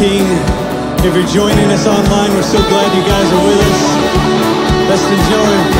King. If you're joining us online, we're so glad you guys are with us. Let's enjoy.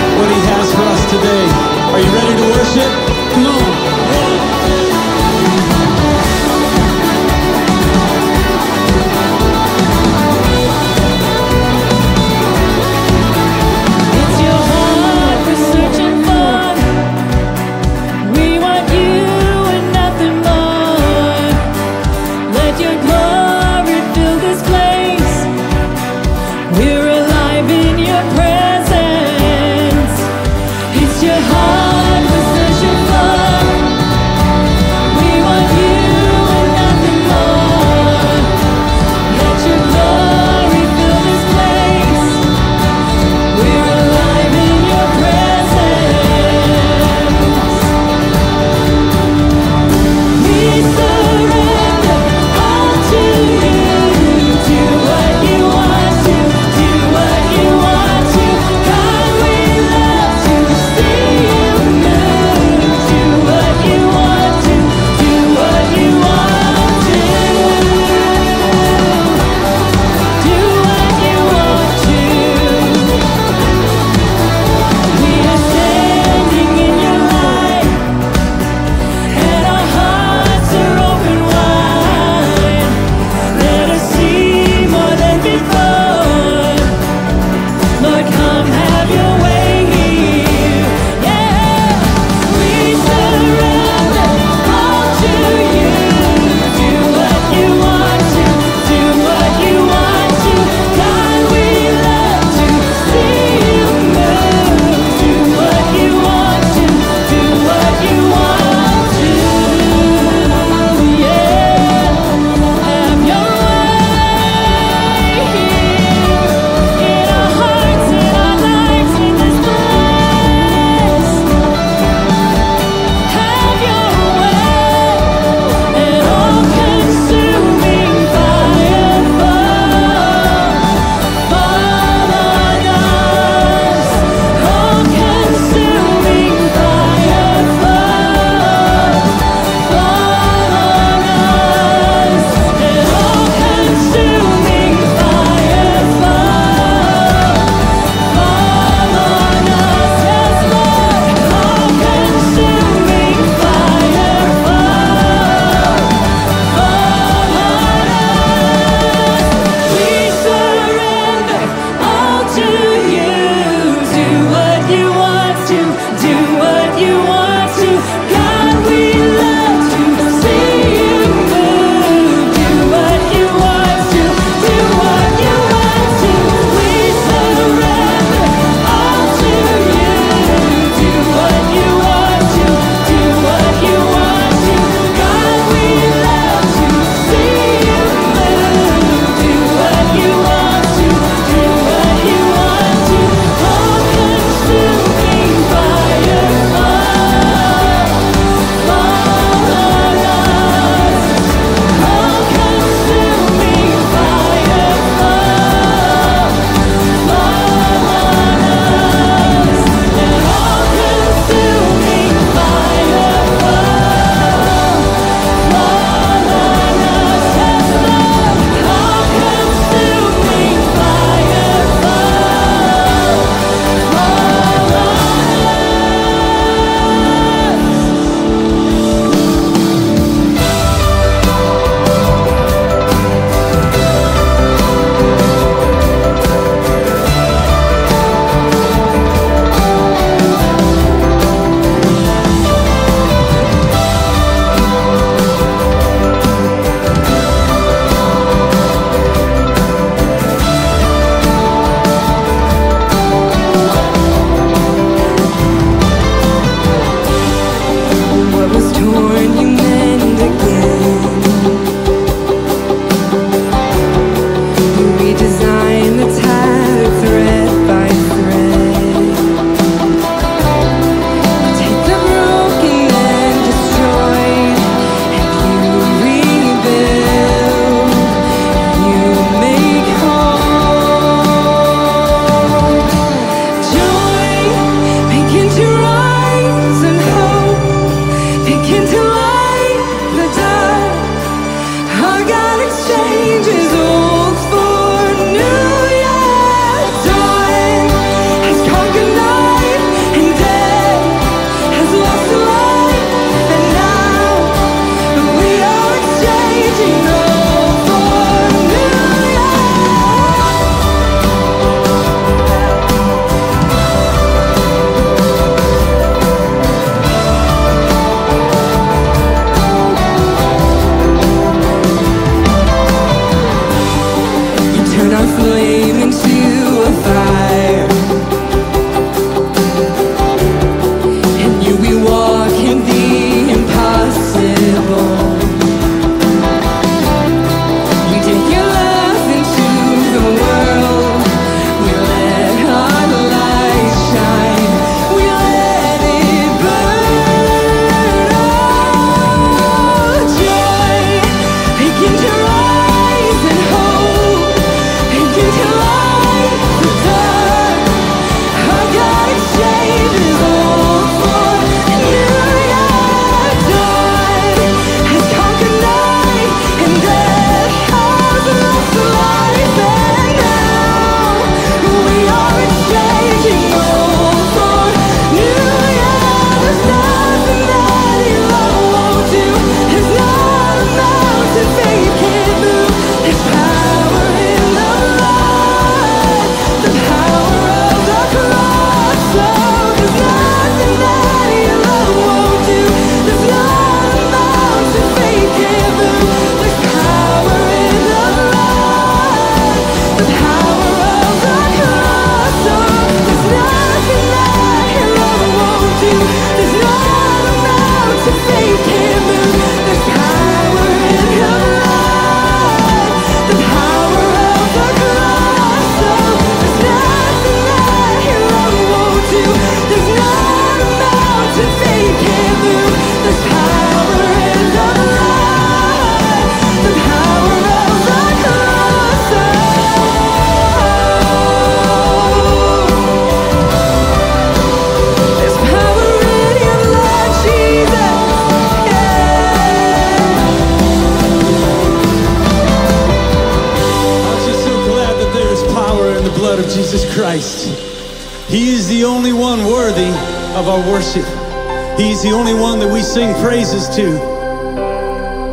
sing praises to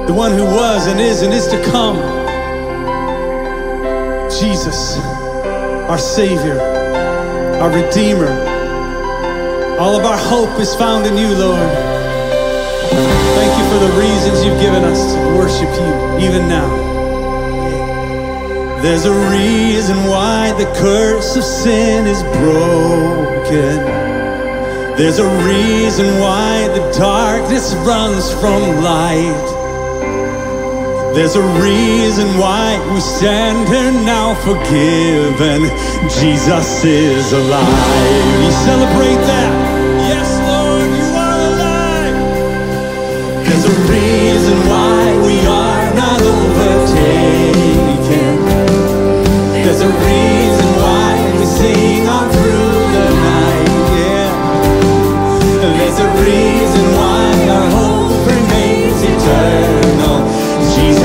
the one who was and is and is to come. Jesus, our Savior, our Redeemer. All of our hope is found in you, Lord. Thank you for the reasons you've given us to worship you, even now. There's a reason why the curse of sin is broken. There's a reason why the darkness runs from light. There's a reason why we stand here now forgiven. Jesus is alive. You celebrate that. Yes, Lord, you are alive. There's a reason why we are not overtaken. There's a reason.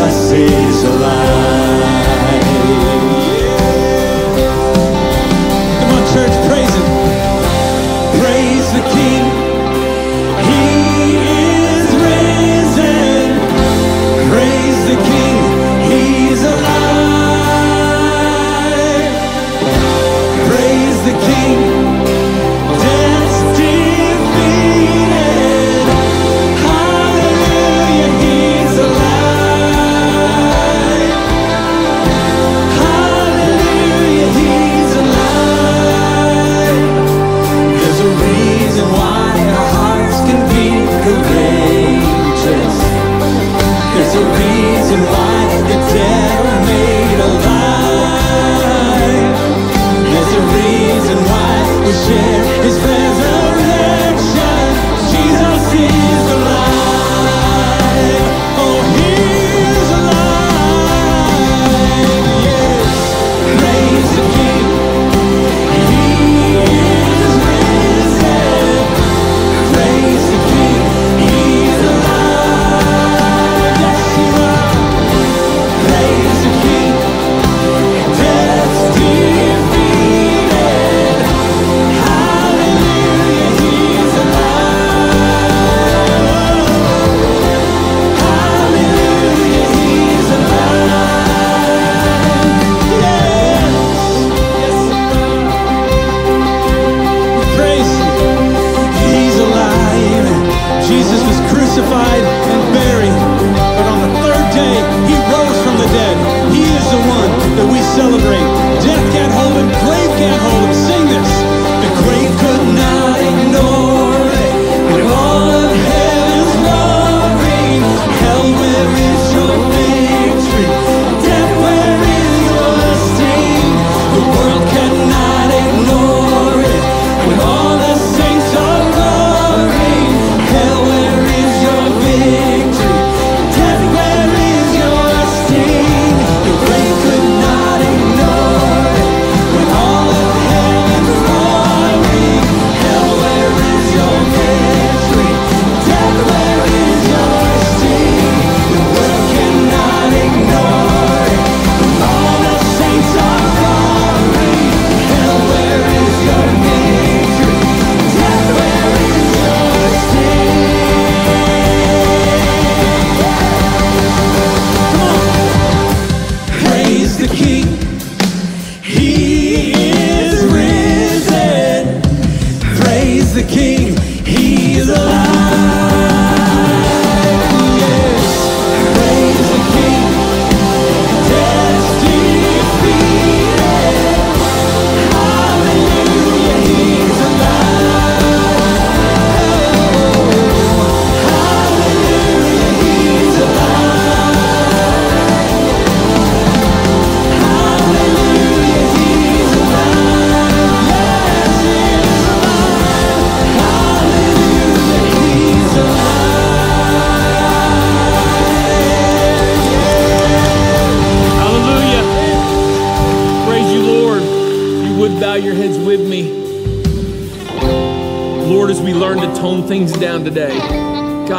acesa lá.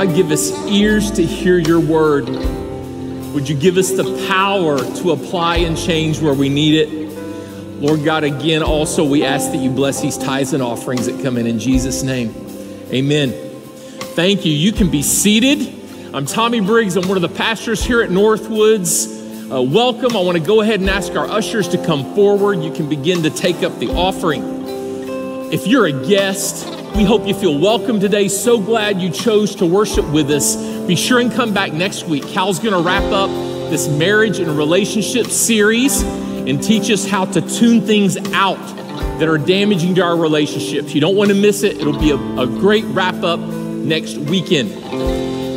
God, give us ears to hear your word. Would you give us the power to apply and change where we need it? Lord God, again, also we ask that you bless these tithes and offerings that come in in Jesus' name. Amen. Thank you. You can be seated. I'm Tommy Briggs. I'm one of the pastors here at Northwoods. Uh, welcome. I want to go ahead and ask our ushers to come forward. You can begin to take up the offering. If you're a guest, we hope you feel welcome today. So glad you chose to worship with us. Be sure and come back next week. Cal's going to wrap up this marriage and relationship series and teach us how to tune things out that are damaging to our relationships. You don't want to miss it. It'll be a, a great wrap up next weekend.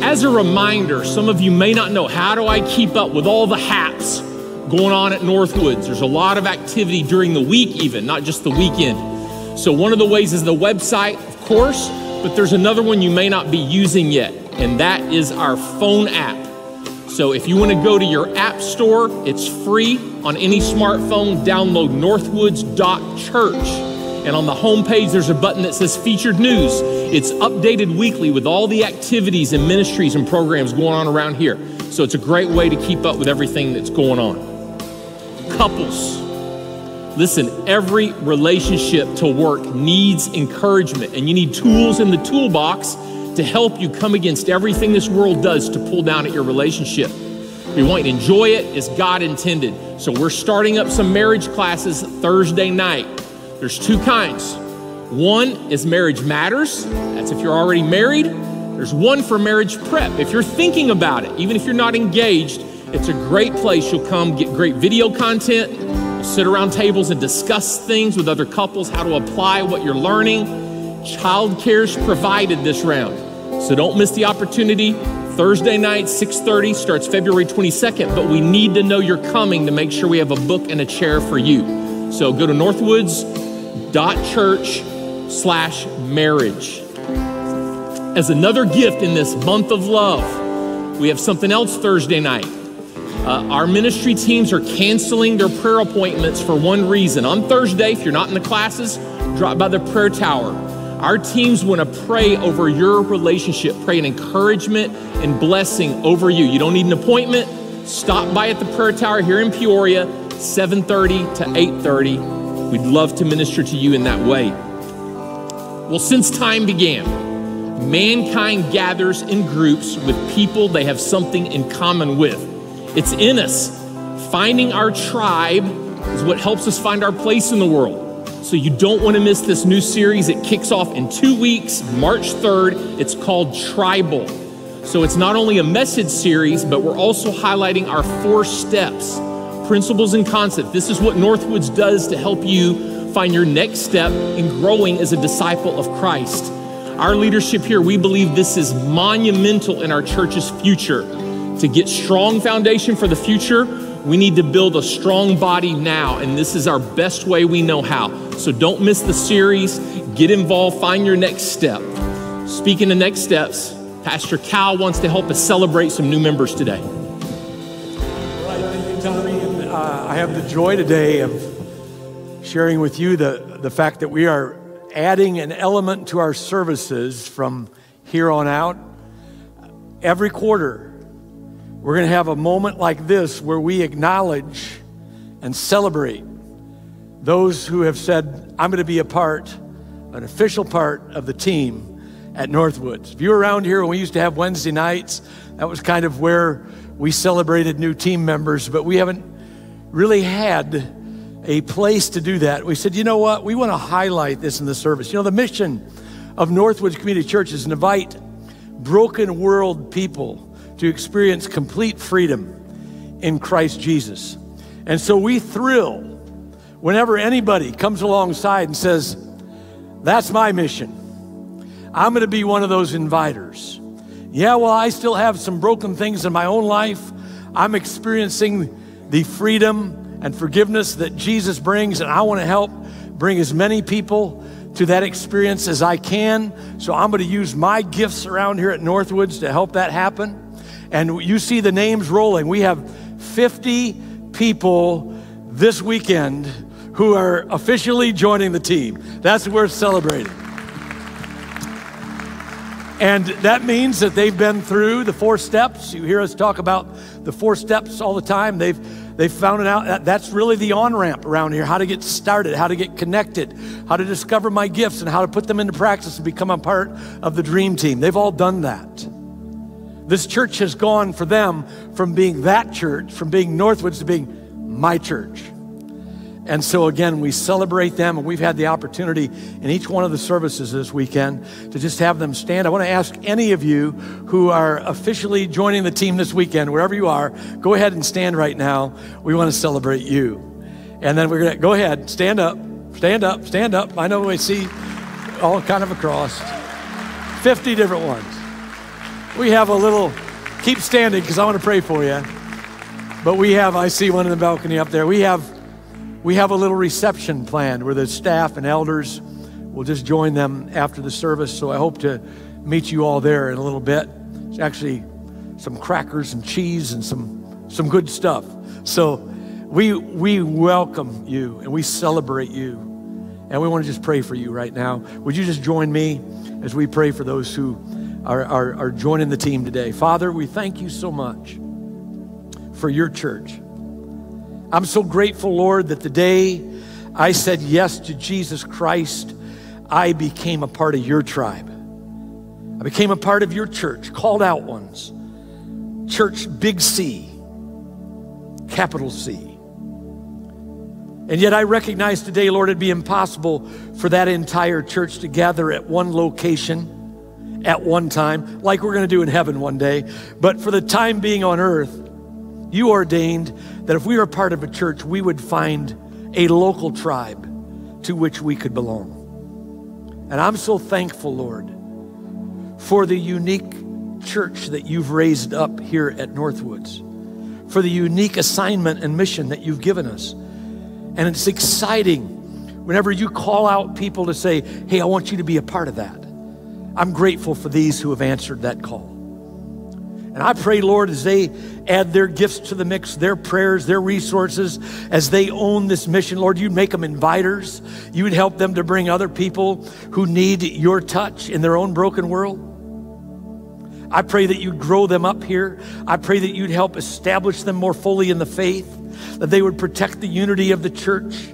As a reminder, some of you may not know how do I keep up with all the hats going on at Northwoods? There's a lot of activity during the week, even, not just the weekend. So, one of the ways is the website, course, but there's another one you may not be using yet, and that is our phone app. So, if you want to go to your app store, it's free on any smartphone. Download northwoods.church. And on the homepage, there's a button that says featured news. It's updated weekly with all the activities and ministries and programs going on around here. So it's a great way to keep up with everything that's going on. Couples, listen, every relationship to work needs encouragement, and you need tools in the toolbox to help you come against everything this world does to pull down at your relationship. We want you to enjoy it as God intended. So we're starting up some marriage classes Thursday night. There's two kinds. One is Marriage Matters. That's if you're already married. There's one for marriage prep. If you're thinking about it, even if you're not engaged, it's a great place. You'll come get great video content, sit around tables and discuss things with other couples, how to apply what you're learning. Childcare's provided this round. So don't miss the opportunity. Thursday night, 6:30 starts February 22nd, but we need to know you're coming to make sure we have a book and a chair for you. So go to northwoods.church slash marriage. As another gift in this month of love, we have something else Thursday night. Uh, our ministry teams are canceling their prayer appointments for one reason. On Thursday, if you're not in the classes, drop by the prayer tower. Our teams want to pray over your relationship, pray an encouragement and blessing over you. You don't need an appointment. Stop by at the prayer tower here in Peoria, 7:30 to 8:30. We'd love to minister to you in that way. Well, since time began, mankind gathers in groups with people they have something in common with. It's in us. Finding our tribe is what helps us find our place in the world. So you don't want to miss this new series. It kicks off in two weeks, March 3rd. It's called Tribal. So it's not only a message series, but we're also highlighting our four steps, principles and concepts. This is what Northwoods does to help you find your next step in growing as a disciple of Christ. Our leadership here, we believe this is monumental in our church's future. To get strong foundation for the future, we need to build a strong body now, and this is our best way we know how. So don't miss the series. Get involved, find your next step. Speaking of next steps, Pastor Cal wants to help us celebrate some new members today. Right, thank you, Tommy. And, uh, I have the joy today of sharing with you the, the fact that we are adding an element to our services from here on out. Every quarter, we're going to have a moment like this where we acknowledge and celebrate those who have said, I'm going to be a part, an official part of the team at Northwoods. If you were around here when we used to have Wednesday nights, that was kind of where we celebrated new team members, but we haven't really had a place to do that. We said, you know what? We want to highlight this in the service. You know, the mission of Northwoods Community Church is to invite broken world people to experience complete freedom in Christ Jesus. And so we thrill whenever anybody comes alongside and says, That's my mission. I'm going to be one of those inviters. Yeah, well, I still have some broken things in my own life. I'm experiencing the freedom and forgiveness that Jesus brings, and I want to help bring as many people to that experience as I can. So I'm going to use my gifts around here at Northwoods to help that happen. And you see the names rolling. We have 50 people this weekend who are officially joining the team. That's worth celebrating. And that means that they've been through the four steps. You hear us talk about the four steps all the time. They've They found out that that's really the on ramp around here how to get started, how to get connected, how to discover my gifts, and how to put them into practice and become a part of the dream team. They've all done that. This church has gone for them from being that church, from being Northwoods to being my church. And so, again, we celebrate them, and we've had the opportunity in each one of the services this weekend to just have them stand. I want to ask any of you who are officially joining the team this weekend, wherever you are, go ahead and stand right now. We want to celebrate you. And then we're going to go ahead, stand up, stand up, stand up. I know we see all kind of across 50 different ones. We have a little, keep standing because I want to pray for you. But we have, I see one in the balcony up there. We have we have a little reception planned where the staff and elders will just join them after the service. So I hope to meet you all there in a little bit. It's actually some crackers and cheese and some, some good stuff. So we, we welcome you and we celebrate you. And we want to just pray for you right now. Would you just join me as we pray for those who are, are, are joining the team today? Father, we thank you so much for your church. I'm so grateful, Lord, that the day I said yes to Jesus Christ, I became a part of your tribe. I became a part of your church, called out ones. Church, big C, capital C. And yet I recognize today, Lord, it'd be impossible for that entire church to gather at one location at one time, like we're going to do in heaven one day. But for the time being on earth, you ordained that if we were part of a church, we would find a local tribe to which we could belong. And I'm so thankful, Lord, for the unique church that you've raised up here at Northwoods, for the unique assignment and mission that you've given us. And it's exciting whenever you call out people to say, Hey, I want you to be a part of that. I'm grateful for these who have answered that call. And I pray, Lord, as they add their gifts to the mix, their prayers, their resources, as they own this mission, Lord, you'd make them inviters. You would help them to bring other people who need your touch in their own broken world. I pray that you'd grow them up here. I pray that you'd help establish them more fully in the faith, that they would protect the unity of the church,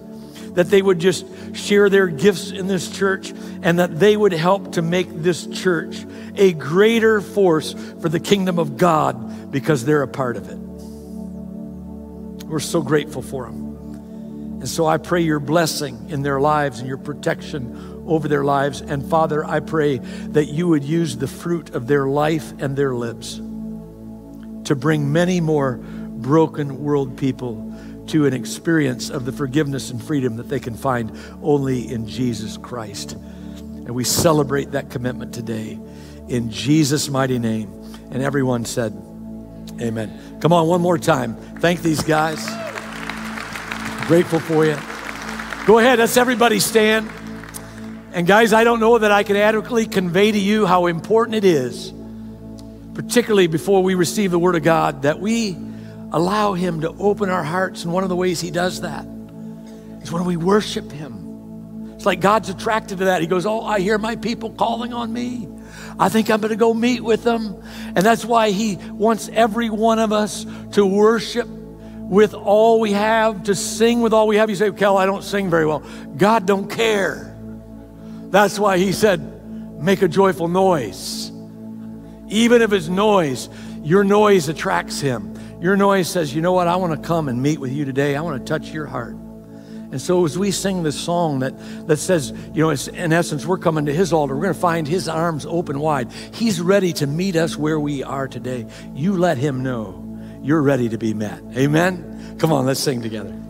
that they would just share their gifts in this church, and that they would help to make this church a greater force for the kingdom of God because they're a part of it. We're so grateful for them. And so I pray your blessing in their lives and your protection over their lives. And Father, I pray that you would use the fruit of their life and their lips to bring many more broken world people to an experience of the forgiveness and freedom that they can find only in Jesus Christ. And we celebrate that commitment today in Jesus' mighty name. And everyone said, Amen. Come on, one more time. Thank these guys. Grateful for you. Go ahead, let's everybody stand. And guys, I don't know that I can adequately convey to you how important it is, particularly before we receive the Word of God, that we allow Him to open our hearts. And one of the ways He does that is when we worship Him. It's like God's attracted to that. He goes, Oh, I hear my people calling on me. I think I'm going to go meet with them. And that's why He wants every one of us to worship with all we have, to sing with all we have. You say, Cal, I don't sing very well. God don't care. That's why He said, make a joyful noise. Even if it's noise, your noise attracts Him. Your noise says, you know what, I want to come and meet with you today. I want to touch your heart. And so as we sing this song that, that says, you know, in essence, we're coming to his altar. We're going to find his arms open wide. He's ready to meet us where we are today. You let him know you're ready to be met. Amen? Come on, let's sing together.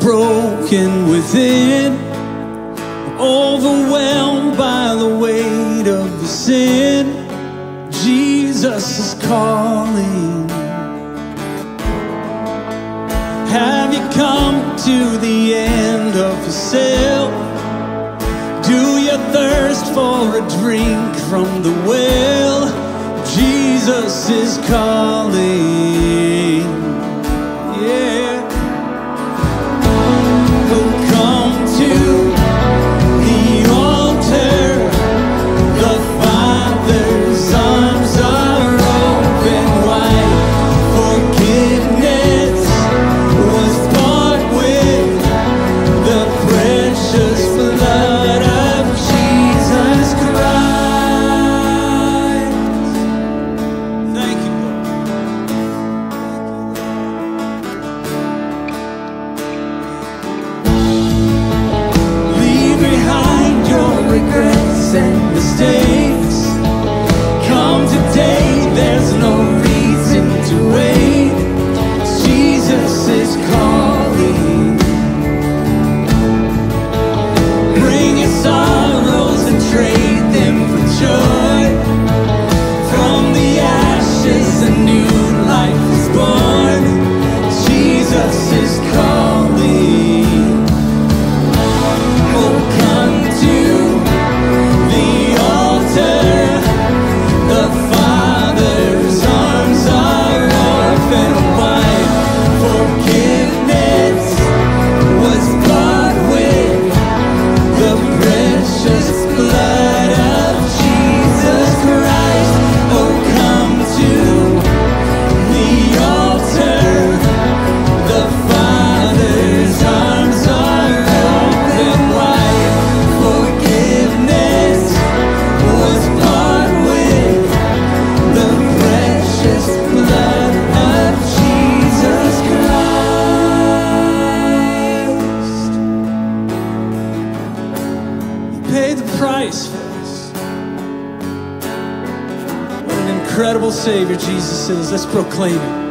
broken within, overwhelmed by the weight of the sin. Jesus is calling. Have you come to the end of yourself? Do you thirst for a drink from the well? Jesus is calling. Let's proclaim it.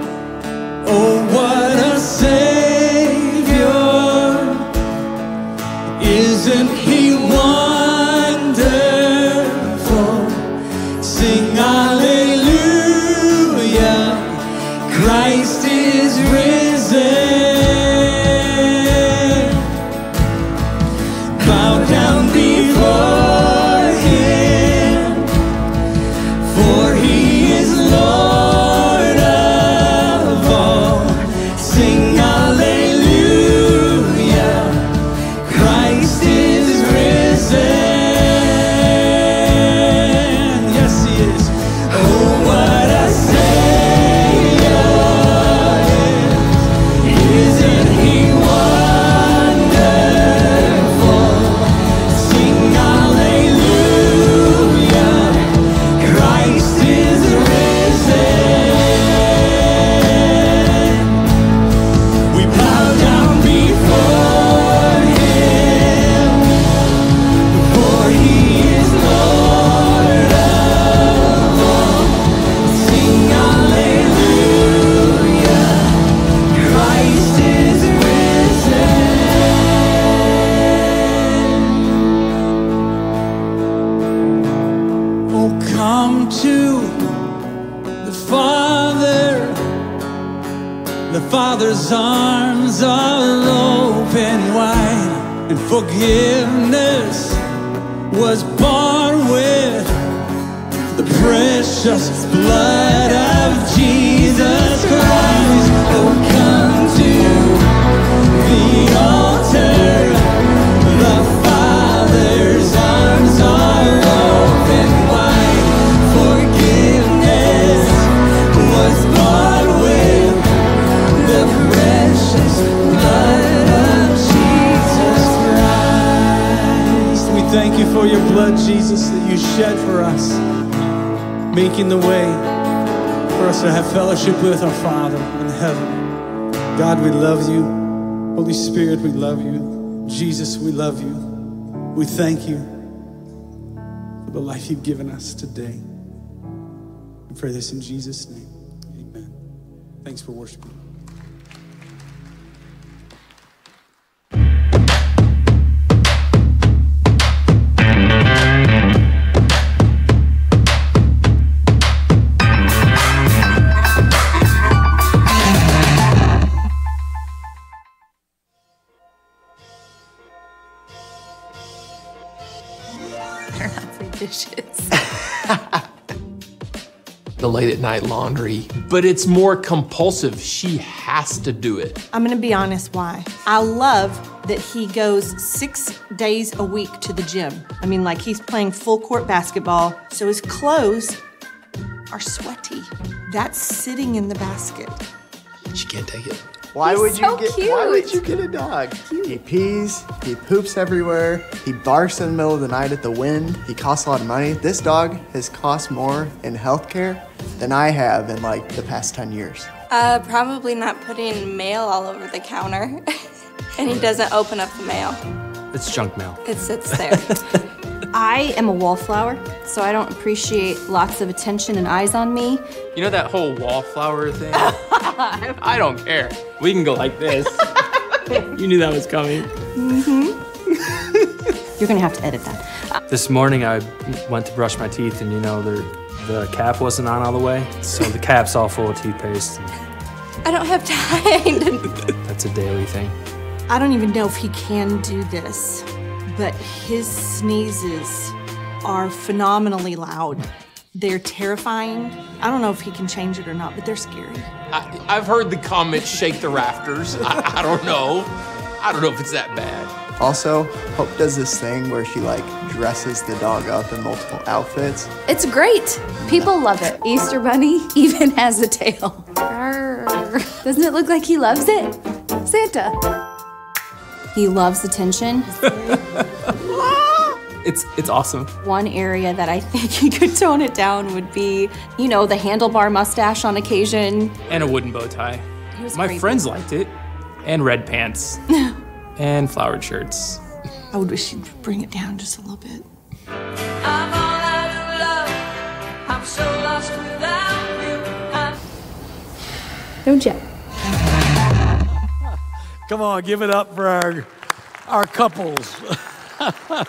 fellowship with our Father in heaven. God, we love you. Holy Spirit, we love you. Jesus, we love you. We thank you for the life you've given us today. We pray this in Jesus' name. Amen. Thanks for worshiping. The late at night laundry, but it's more compulsive. She has to do it. I'm gonna be honest why. I love that he goes six days a week to the gym. I mean, like he's playing full court basketball, so his clothes are sweaty. That's sitting in the basket. She can't take it. Why He's would you so get why would you get a dog? He pees, he poops everywhere, he barks in the middle of the night at the wind, he costs a lot of money. This dog has cost more in healthcare than I have in like the past 10 years. Uh, probably not putting mail all over the counter. and he doesn't open up the mail. It's junk mail. It sits there. I am a wallflower, so I don't appreciate lots of attention and eyes on me. You know that whole wallflower thing? I don't care. We can go like this. you knew that was coming. Mm-hmm. You're gonna have to edit that. This morning I went to brush my teeth and you know the the cap wasn't on all the way, so the cap's all full of toothpaste. I don't have time. That's a daily thing. I don't even know if he can do this, but his sneezes are phenomenally loud. They're terrifying. I don't know if he can change it or not, but they're scary. I, I've heard the comments shake the rafters. I, I don't know. I don't know if it's that bad. Also, Hope does this thing where she like dresses the dog up in multiple outfits. It's great. People love it. Easter Bunny even has a tail. Arr. Doesn't it look like he loves it? Santa. He loves attention. It's it's awesome. One area that I think he could tone it down would be, you know, the handlebar mustache on occasion. And a wooden bow tie. My great. friends liked it. And red pants. and flowered shirts. I would wish he'd bring it down just a little bit. I'm all out of love. I'm so lost without you. I'm Don't you? Come on, give it up for our, our couples.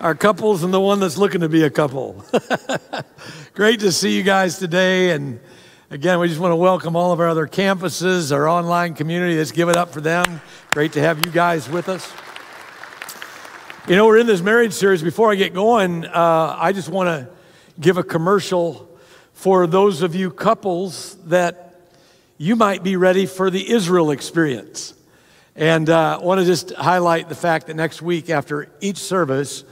our couples and the one that's looking to be a couple. Great to see you guys today. And again, we just want to welcome all of our other campuses, our online community. Let's give it up for them. Great to have you guys with us. You know, we're in this marriage series. Before I get going, uh, I just want to give a commercial for those of you couples that you might be ready for the Israel experience. And uh, I want to just highlight the fact that next week, after each service,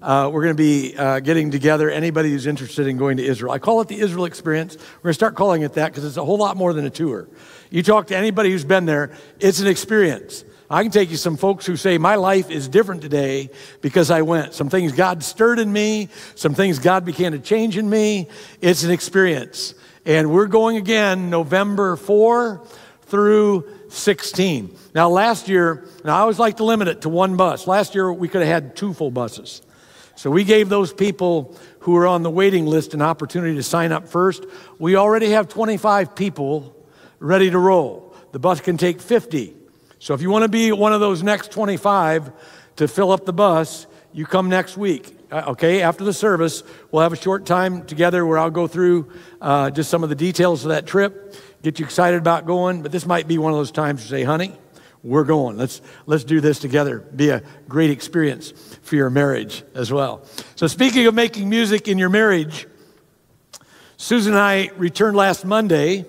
uh, we're going to be uh, getting together anybody who's interested in going to Israel. I call it the Israel experience. We're going to start calling it that because it's a whole lot more than a tour. You talk to anybody who's been there, it's an experience. I can take you some folks who say, My life is different today because I went. Some things God stirred in me, some things God began to change in me. It's an experience. And we're going again November 4 through 16. Now, last year, now I always like to limit it to one bus. Last year, we could have had two full buses. So we gave those people who were on the waiting list an opportunity to sign up first. We already have 25 people ready to roll. The bus can take 50. So if you want to be one of those next 25 to fill up the bus, you come next week. Uh, okay, after the service, we'll have a short time together where I'll go through uh, just some of the details of that trip, get you excited about going. But this might be one of those times to say, honey, we're going. Let's, let's do this together. Be a great experience for your marriage as well. So, speaking of making music in your marriage, Susan and I returned last Monday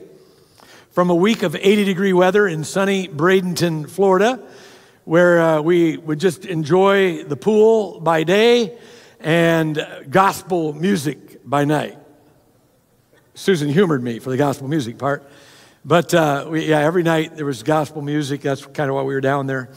from a week of 80 degree weather in sunny Bradenton, Florida, where uh, we would just enjoy the pool by day and gospel music by night. Susan humored me for the gospel music part. But uh, we, yeah, every night there was gospel music. That's kind of why we were down there.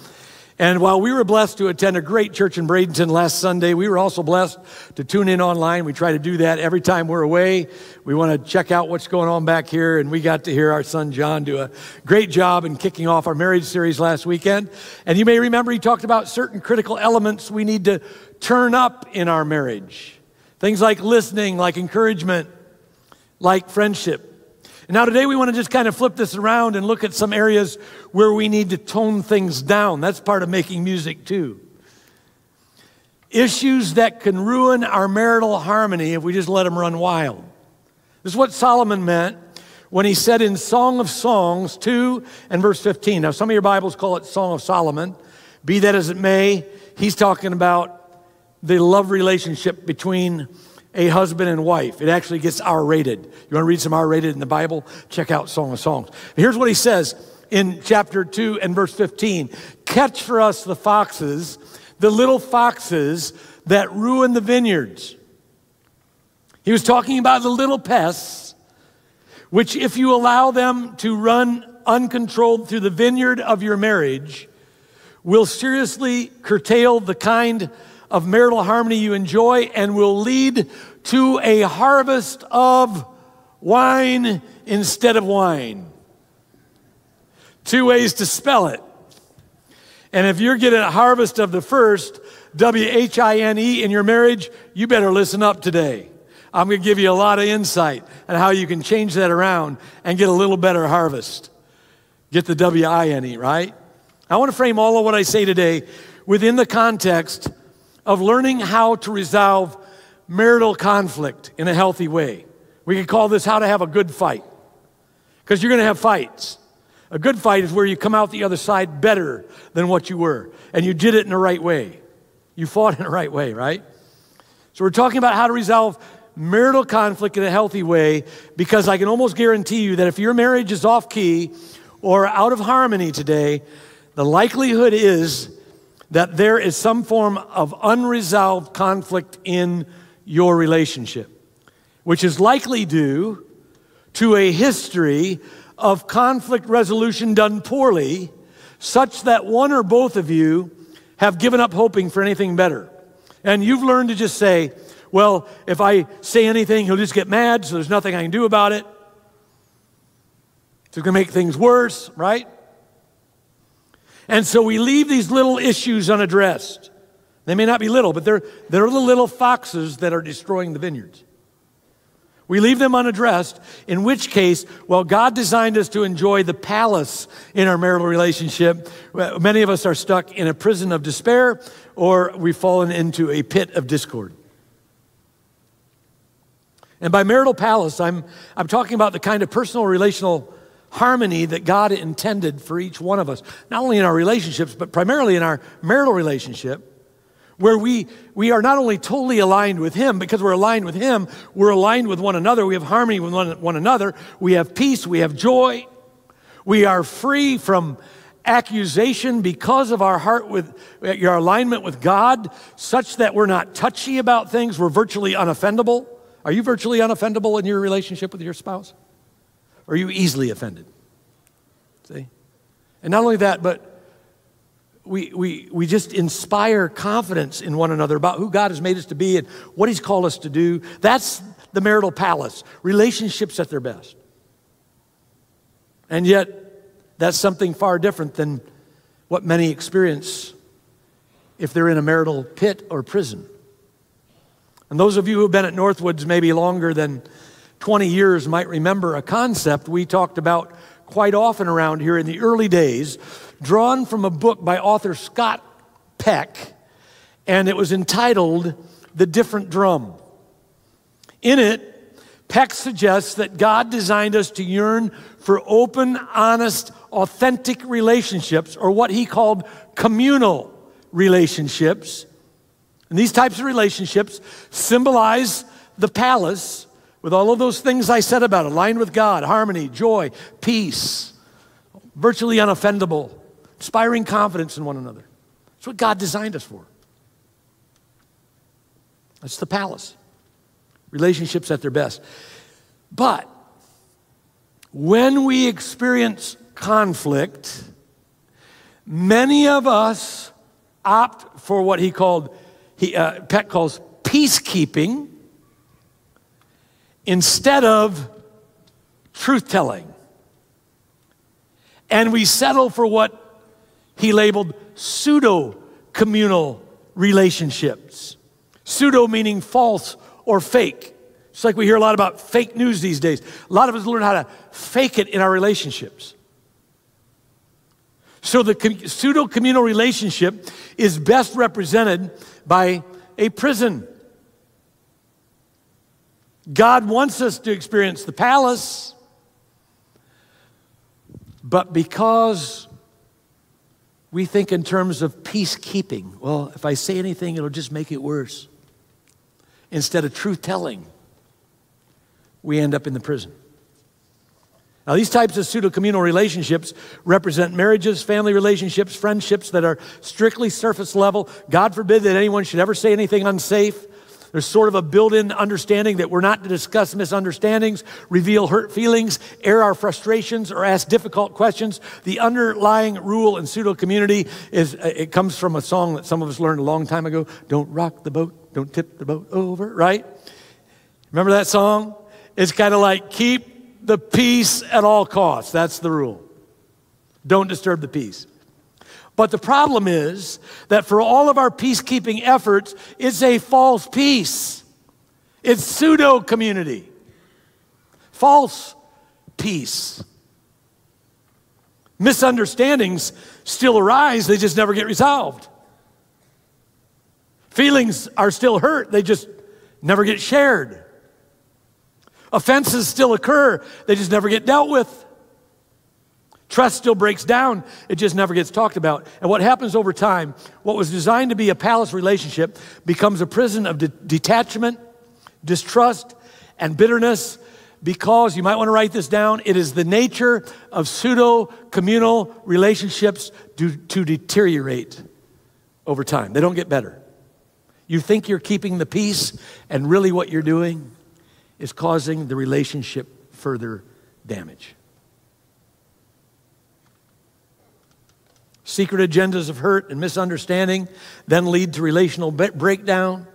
And while we were blessed to attend a great church in Bradenton last Sunday, we were also blessed to tune in online. We try to do that every time we're away. We want to check out what's going on back here. And we got to hear our son John do a great job in kicking off our marriage series last weekend. And you may remember he talked about certain critical elements we need to turn up in our marriage. Things like listening, like encouragement, like friendship. And now today we want to just kind of flip this around and look at some areas where we need to tone things down. That's part of making music too. Issues that can ruin our marital harmony if we just let them run wild. This is what Solomon meant when he said in Song of Songs 2 and verse 15. Now, some of your Bibles call it Song of Solomon. Be that as it may, he's talking about the love relationship between a husband and wife. It actually gets R rated. You want to read some R rated in the Bible? Check out Song of Songs. Here's what he says in chapter 2 and verse 15 Catch for us the foxes, the little foxes that ruin the vineyards. He was talking about the little pests, which, if you allow them to run uncontrolled through the vineyard of your marriage, will seriously curtail the kind of marital harmony you enjoy and will lead to a harvest of whine instead of wine. Two ways to spell it. And if you're getting a harvest of the first, W H I N E, in your marriage, you better listen up today. I'm going to give you a lot of insight on how you can change that around and get a little better harvest. Get the W I N E, right? I want to frame all of what I say today within the context of learning how to resolve marital conflict in a healthy way. We could call this how to have a good fight. Because you're going to have fights. A good fight is where you come out the other side better than what you were, and you did it in the right way. You fought in the right way, right? So, we're talking about how to resolve marital conflict in a healthy way because I can almost guarantee you that if your marriage is off key or out of harmony today, the likelihood is that there is some form of unresolved conflict in your relationship, which is likely due to a history of conflict resolution done poorly, such that one or both of you have given up hoping for anything better. And you've learned to just say, well, if I say anything, he'll just get mad, so there's nothing I can do about it. It's going to make things worse, right? And so we leave these little issues unaddressed. They may not be little, but they're, they're the little foxes that are destroying the vineyards. We leave them unaddressed, in which case, well, God designed us to enjoy the palace in our marital relationship. Many of us are stuck in a prison of despair, or we've fallen into a pit of discord. And by marital palace, I'm, I'm talking about the kind of personal relational harmony that God intended for each one of us, not only in our relationships, but primarily in our marital relationship, where we, we are not only totally aligned with Him, because we're aligned with Him, we're aligned with one another, we have harmony with one, one another, we have peace, we have joy, we are free from accusation because of our heart with your alignment with God, such that we're not touchy about things, we're virtually unoffendable. Are you virtually unoffendable in your relationship with your spouse? Are you easily offended? See? And not only that, but we, we, we just inspire confidence in one another about who God has made us to be and what He's called us to do. That's the marital palace, relationships at their best. And yet, that's something far different than what many experience if they're in a marital pit or prison. And those of you who have been at Northwoods maybe longer than 20 years might remember a concept we talked about quite often around here in the early days, drawn from a book by author Scott Peck, and it was entitled The Different Drum. In it, Peck suggests that God designed us to yearn for open, honest, authentic relationships, or what he called communal relationships and these types of relationships symbolize the palace with all of those things I said about aligned with God, harmony, joy, peace, virtually unoffendable, inspiring confidence in one another. That's what God designed us for. That's the palace. Relationships at their best. But when we experience conflict, many of us opt for what he called he, uh, Peck calls peacekeeping instead of truth telling. And we settle for what he labeled pseudo communal relationships. Pseudo meaning false or fake. It's like we hear a lot about fake news these days. A lot of us learn how to fake it in our relationships. So the pseudo communal relationship is best represented by a prison. God wants us to experience the palace, but because we think in terms of peacekeeping, well, if I say anything, it'll just make it worse. instead of truth telling, we end up in the prison. Now, these types of pseudo communal relationships represent marriages, family relationships, friendships that are strictly surface level. God forbid that anyone should ever say anything unsafe. There's sort of a built in understanding that we're not to discuss misunderstandings, reveal hurt feelings, air our frustrations, or ask difficult questions. The underlying rule in pseudo community is uh, it comes from a song that some of us learned a long time ago Don't rock the boat, don't tip the boat over, right? Remember that song? It's kind of like keep the peace at all costs. That's the rule. Don't disturb the peace. But the problem is that for all of our peacekeeping efforts, it's a false peace. It's pseudo community, false peace. Misunderstandings still arise, they just never get resolved. Feelings are still hurt, they just never get shared. Offenses still occur, they just never get dealt with. Trust still breaks down, it just never gets talked about. And what happens over time, what was designed to be a palace relationship becomes a prison of de- detachment, distrust, and bitterness because you might want to write this down it is the nature of pseudo communal relationships to, to deteriorate over time. They don't get better. You think you're keeping the peace, and really what you're doing is causing the relationship further damage. Secret agendas of hurt and misunderstanding then lead to relational breakdown.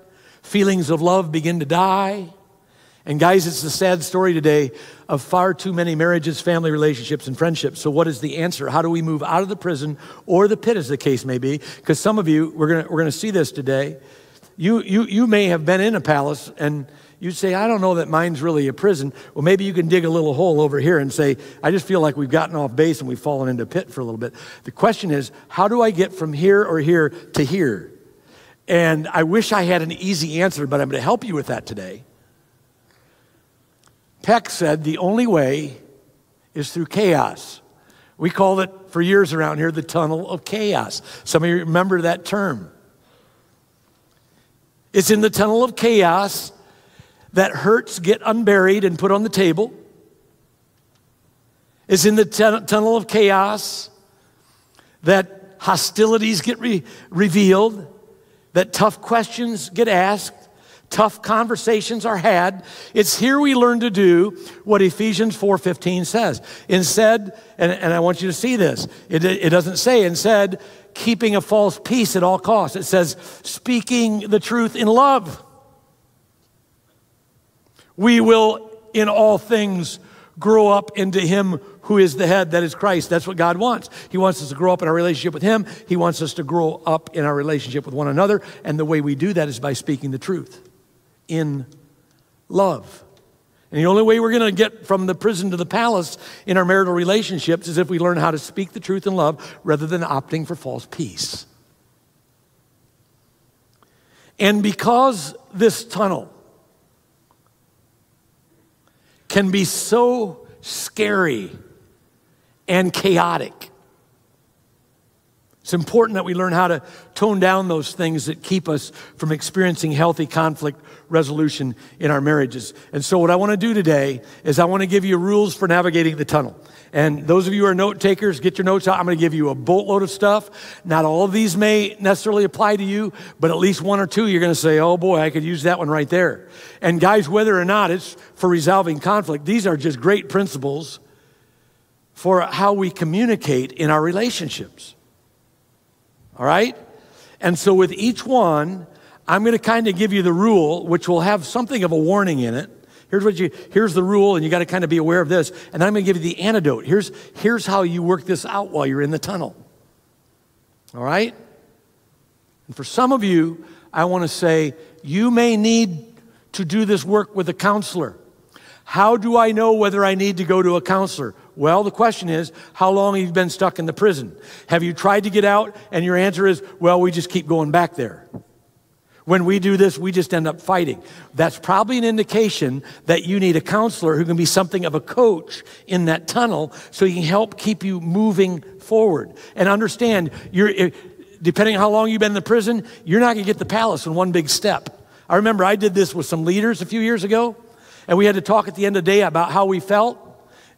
Feelings of love begin to die. And guys, it's a sad story today of far too many marriages, family relationships, and friendships. So, what is the answer? How do we move out of the prison or the pit, as the case may be? Because some of you, we're going we're gonna see this today. You, you, you may have been in a palace and You'd say, I don't know that mine's really a prison. Well, maybe you can dig a little hole over here and say, I just feel like we've gotten off base and we've fallen into a pit for a little bit. The question is, how do I get from here or here to here? And I wish I had an easy answer, but I'm going to help you with that today. Peck said the only way is through chaos. We called it for years around here the tunnel of chaos. Some of you remember that term. It's in the tunnel of chaos that hurts get unburied and put on the table. Is in the tunnel of chaos that hostilities get re- revealed, that tough questions get asked, tough conversations are had. It's here we learn to do what Ephesians 4:15 says. Instead, and, and I want you to see this, it, it doesn't say instead keeping a false peace at all costs. It says speaking the truth in love. We will, in all things, grow up into Him who is the head, that is Christ. That's what God wants. He wants us to grow up in our relationship with Him. He wants us to grow up in our relationship with one another. And the way we do that is by speaking the truth in love. And the only way we're going to get from the prison to the palace in our marital relationships is if we learn how to speak the truth in love rather than opting for false peace. And because this tunnel can be so scary and chaotic. It's important that we learn how to tone down those things that keep us from experiencing healthy conflict resolution in our marriages. And so, what I want to do today is I want to give you rules for navigating the tunnel. And those of you who are note takers, get your notes out. I'm going to give you a boatload of stuff. Not all of these may necessarily apply to you, but at least one or two you're going to say, oh boy, I could use that one right there. And guys, whether or not it's for resolving conflict, these are just great principles for how we communicate in our relationships. All right? And so with each one, I'm going to kind of give you the rule, which will have something of a warning in it. Here's what you here's the rule, and you got to kind of be aware of this. And I'm going to give you the antidote. Here's here's how you work this out while you're in the tunnel. All right? And for some of you, I want to say you may need to do this work with a counselor. How do I know whether I need to go to a counselor? Well, the question is, how long have you been stuck in the prison? Have you tried to get out? And your answer is, well, we just keep going back there. When we do this, we just end up fighting. That's probably an indication that you need a counselor who can be something of a coach in that tunnel so he can help keep you moving forward. And understand, you're, eh, depending on how long you've been in the prison, you're not going to get the palace in one big step. I remember I did this with some leaders a few years ago, and we had to talk at the end of the day about how we felt.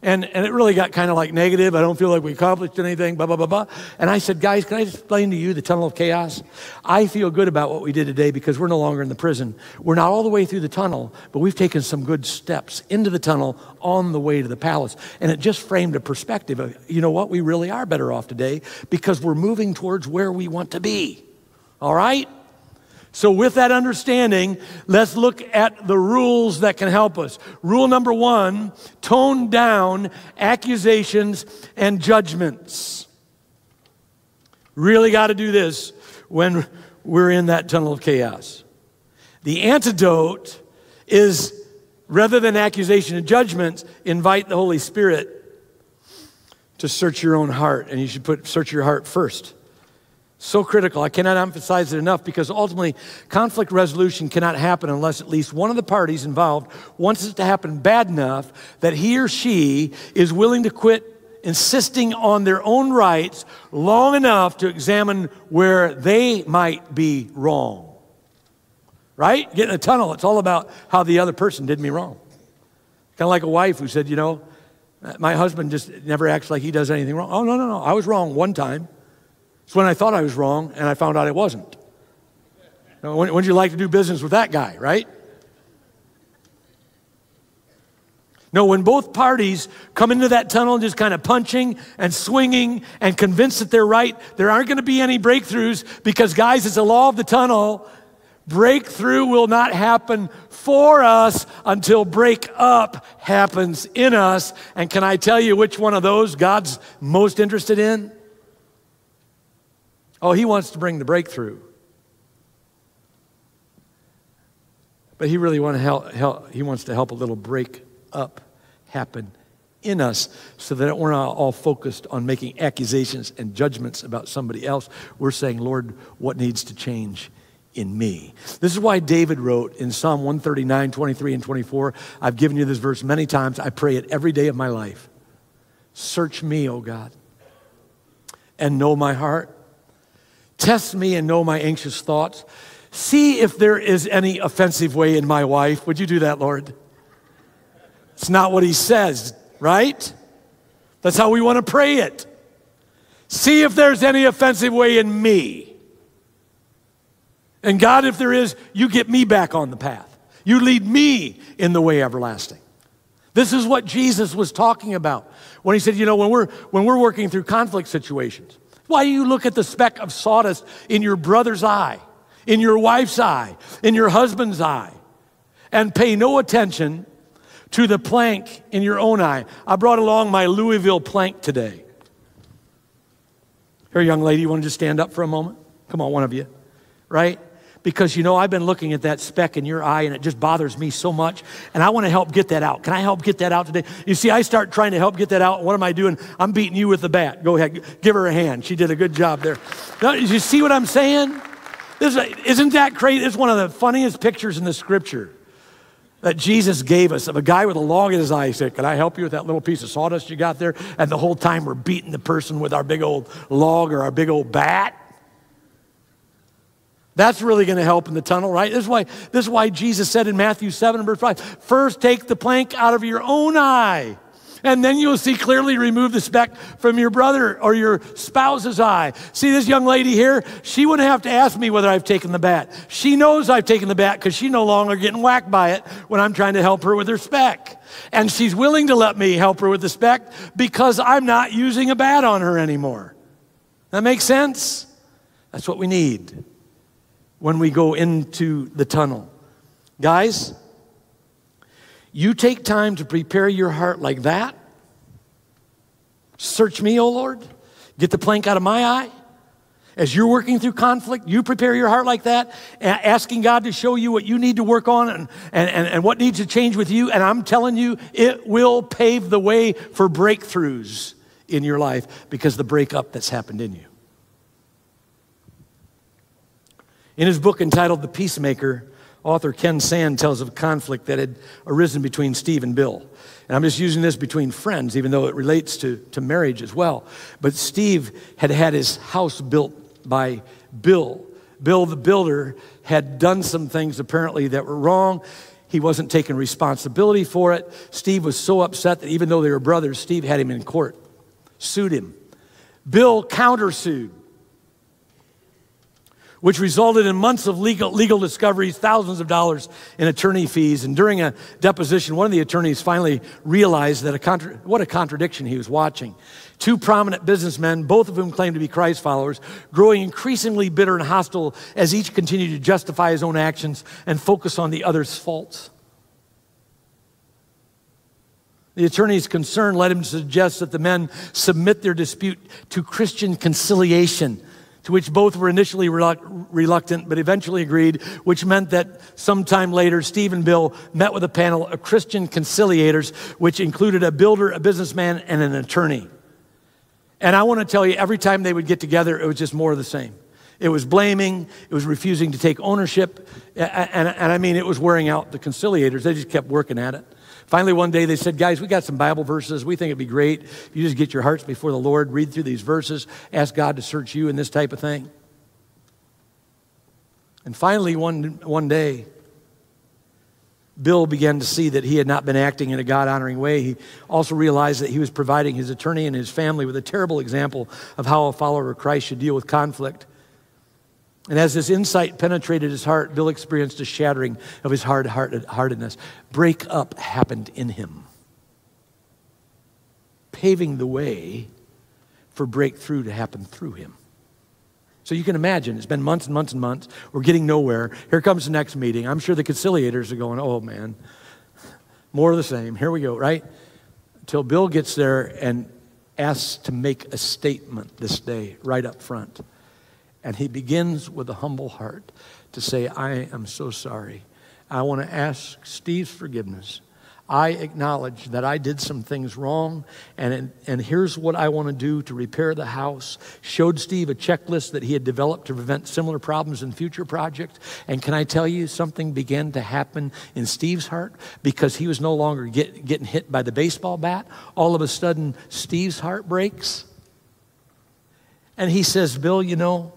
And, and it really got kind of like negative. I don't feel like we accomplished anything, blah, blah, blah, blah. And I said, guys, can I explain to you the tunnel of chaos? I feel good about what we did today because we're no longer in the prison. We're not all the way through the tunnel, but we've taken some good steps into the tunnel on the way to the palace. And it just framed a perspective of, you know what, we really are better off today because we're moving towards where we want to be. All right? So, with that understanding, let's look at the rules that can help us. Rule number one tone down accusations and judgments. Really got to do this when we're in that tunnel of chaos. The antidote is rather than accusation and judgments, invite the Holy Spirit to search your own heart, and you should put search your heart first. So critical. I cannot emphasize it enough because ultimately, conflict resolution cannot happen unless at least one of the parties involved wants it to happen bad enough that he or she is willing to quit insisting on their own rights long enough to examine where they might be wrong. Right? Get in a tunnel, it's all about how the other person did me wrong. Kind of like a wife who said, you know, my husband just never acts like he does anything wrong. Oh, no, no, no. I was wrong one time. It's when I thought I was wrong and I found out I wasn't. Now, when, would you like to do business with that guy, right? No, when both parties come into that tunnel just kind of punching and swinging and convinced that they're right, there aren't going to be any breakthroughs because, guys, it's a law of the tunnel. Breakthrough will not happen for us until break up happens in us. And can I tell you which one of those God's most interested in? Oh, he wants to bring the breakthrough. But he really want to help, help, he wants to help a little break up happen in us so that we're not all focused on making accusations and judgments about somebody else. We're saying, Lord, what needs to change in me? This is why David wrote in Psalm 139, 23, and 24. I've given you this verse many times. I pray it every day of my life. Search me, O God, and know my heart. Test me and know my anxious thoughts. See if there is any offensive way in my wife. Would you do that, Lord? It's not what he says, right? That's how we want to pray it. See if there's any offensive way in me. And God, if there is, you get me back on the path. You lead me in the way everlasting. This is what Jesus was talking about when he said, you know, when we're, when we're working through conflict situations, why do you look at the speck of sawdust in your brother's eye, in your wife's eye, in your husband's eye, and pay no attention to the plank in your own eye? I brought along my Louisville plank today. Here, young lady, you want to just stand up for a moment? Come on, one of you, right? Because you know I've been looking at that speck in your eye and it just bothers me so much and I want to help get that out. Can I help get that out today? You see, I start trying to help get that out. What am I doing? I'm beating you with the bat. Go ahead, give her a hand. She did a good job there. Now, you see what I'm saying? This, isn't that crazy? It's one of the funniest pictures in the scripture that Jesus gave us of a guy with a log in his eye. He said, Can I help you with that little piece of sawdust you got there? And the whole time we're beating the person with our big old log or our big old bat. That's really going to help in the tunnel, right? This is why, this is why Jesus said in Matthew 7, verse 5, first take the plank out of your own eye. And then you'll see clearly remove the speck from your brother or your spouse's eye. See this young lady here? She wouldn't have to ask me whether I've taken the bat. She knows I've taken the bat because she's no longer getting whacked by it when I'm trying to help her with her speck. And she's willing to let me help her with the speck because I'm not using a bat on her anymore. That makes sense? That's what we need when we go into the tunnel. Guys, you take time to prepare your heart like that. Search me, O Lord. Get the plank out of my eye. As you're working through conflict, you prepare your heart like that, asking God to show you what you need to work on and, and, and, and what needs to change with you. And I'm telling you, it will pave the way for breakthroughs in your life because the breakup that's happened in you. In his book entitled The Peacemaker, author Ken Sande tells of a conflict that had arisen between Steve and Bill. And I'm just using this between friends, even though it relates to, to marriage as well. But Steve had had his house built by Bill Bill the builder had done some things apparently that were wrong. He wasn't taking responsibility for it. Steve was so upset that even though they were brothers, Steve had him in court, sued him. Bill countersued, which resulted in months of legal, legal discoveries, thousands of dollars in attorney fees. And during a deposition, one of the attorneys finally realized that a contra- what a contradiction he was watching. Two prominent businessmen, both of whom claimed to be Christ followers, growing increasingly bitter and hostile as each continued to justify his own actions and focus on the other's faults. The attorney's concern led him to suggest that the men submit their dispute to Christian conciliation, to which both were initially reluctant but eventually agreed, which meant that sometime later, Steve and Bill met with a panel of Christian conciliators, which included a builder, a businessman, and an attorney. And I want to tell you, every time they would get together, it was just more of the same. It was blaming, it was refusing to take ownership, and, and, and I mean, it was wearing out the conciliators. They just kept working at it. Finally, one day they said, Guys, we got some Bible verses. We think it'd be great if you just get your hearts before the Lord, read through these verses, ask God to search you and this type of thing. And finally, one, one day, Bill began to see that he had not been acting in a God honoring way. He also realized that he was providing his attorney and his family with a terrible example of how a follower of Christ should deal with conflict. And as this insight penetrated his heart, Bill experienced a shattering of his hard heartedness. Break up happened in him, paving the way for breakthrough to happen through him. So you can imagine, it's been months and months and months. We're getting nowhere. Here comes the next meeting. I'm sure the conciliators are going, oh man, more of the same. Here we go, right? Until Bill gets there and asks to make a statement this day, right up front. And he begins with a humble heart to say, I am so sorry. I want to ask Steve's forgiveness. I acknowledge that I did some things wrong, and, and here's what I want to do to repair the house. Showed Steve a checklist that he had developed to prevent similar problems in future projects. And can I tell you, something began to happen in Steve's heart because he was no longer get, getting hit by the baseball bat. All of a sudden, Steve's heart breaks. And he says, Bill, you know,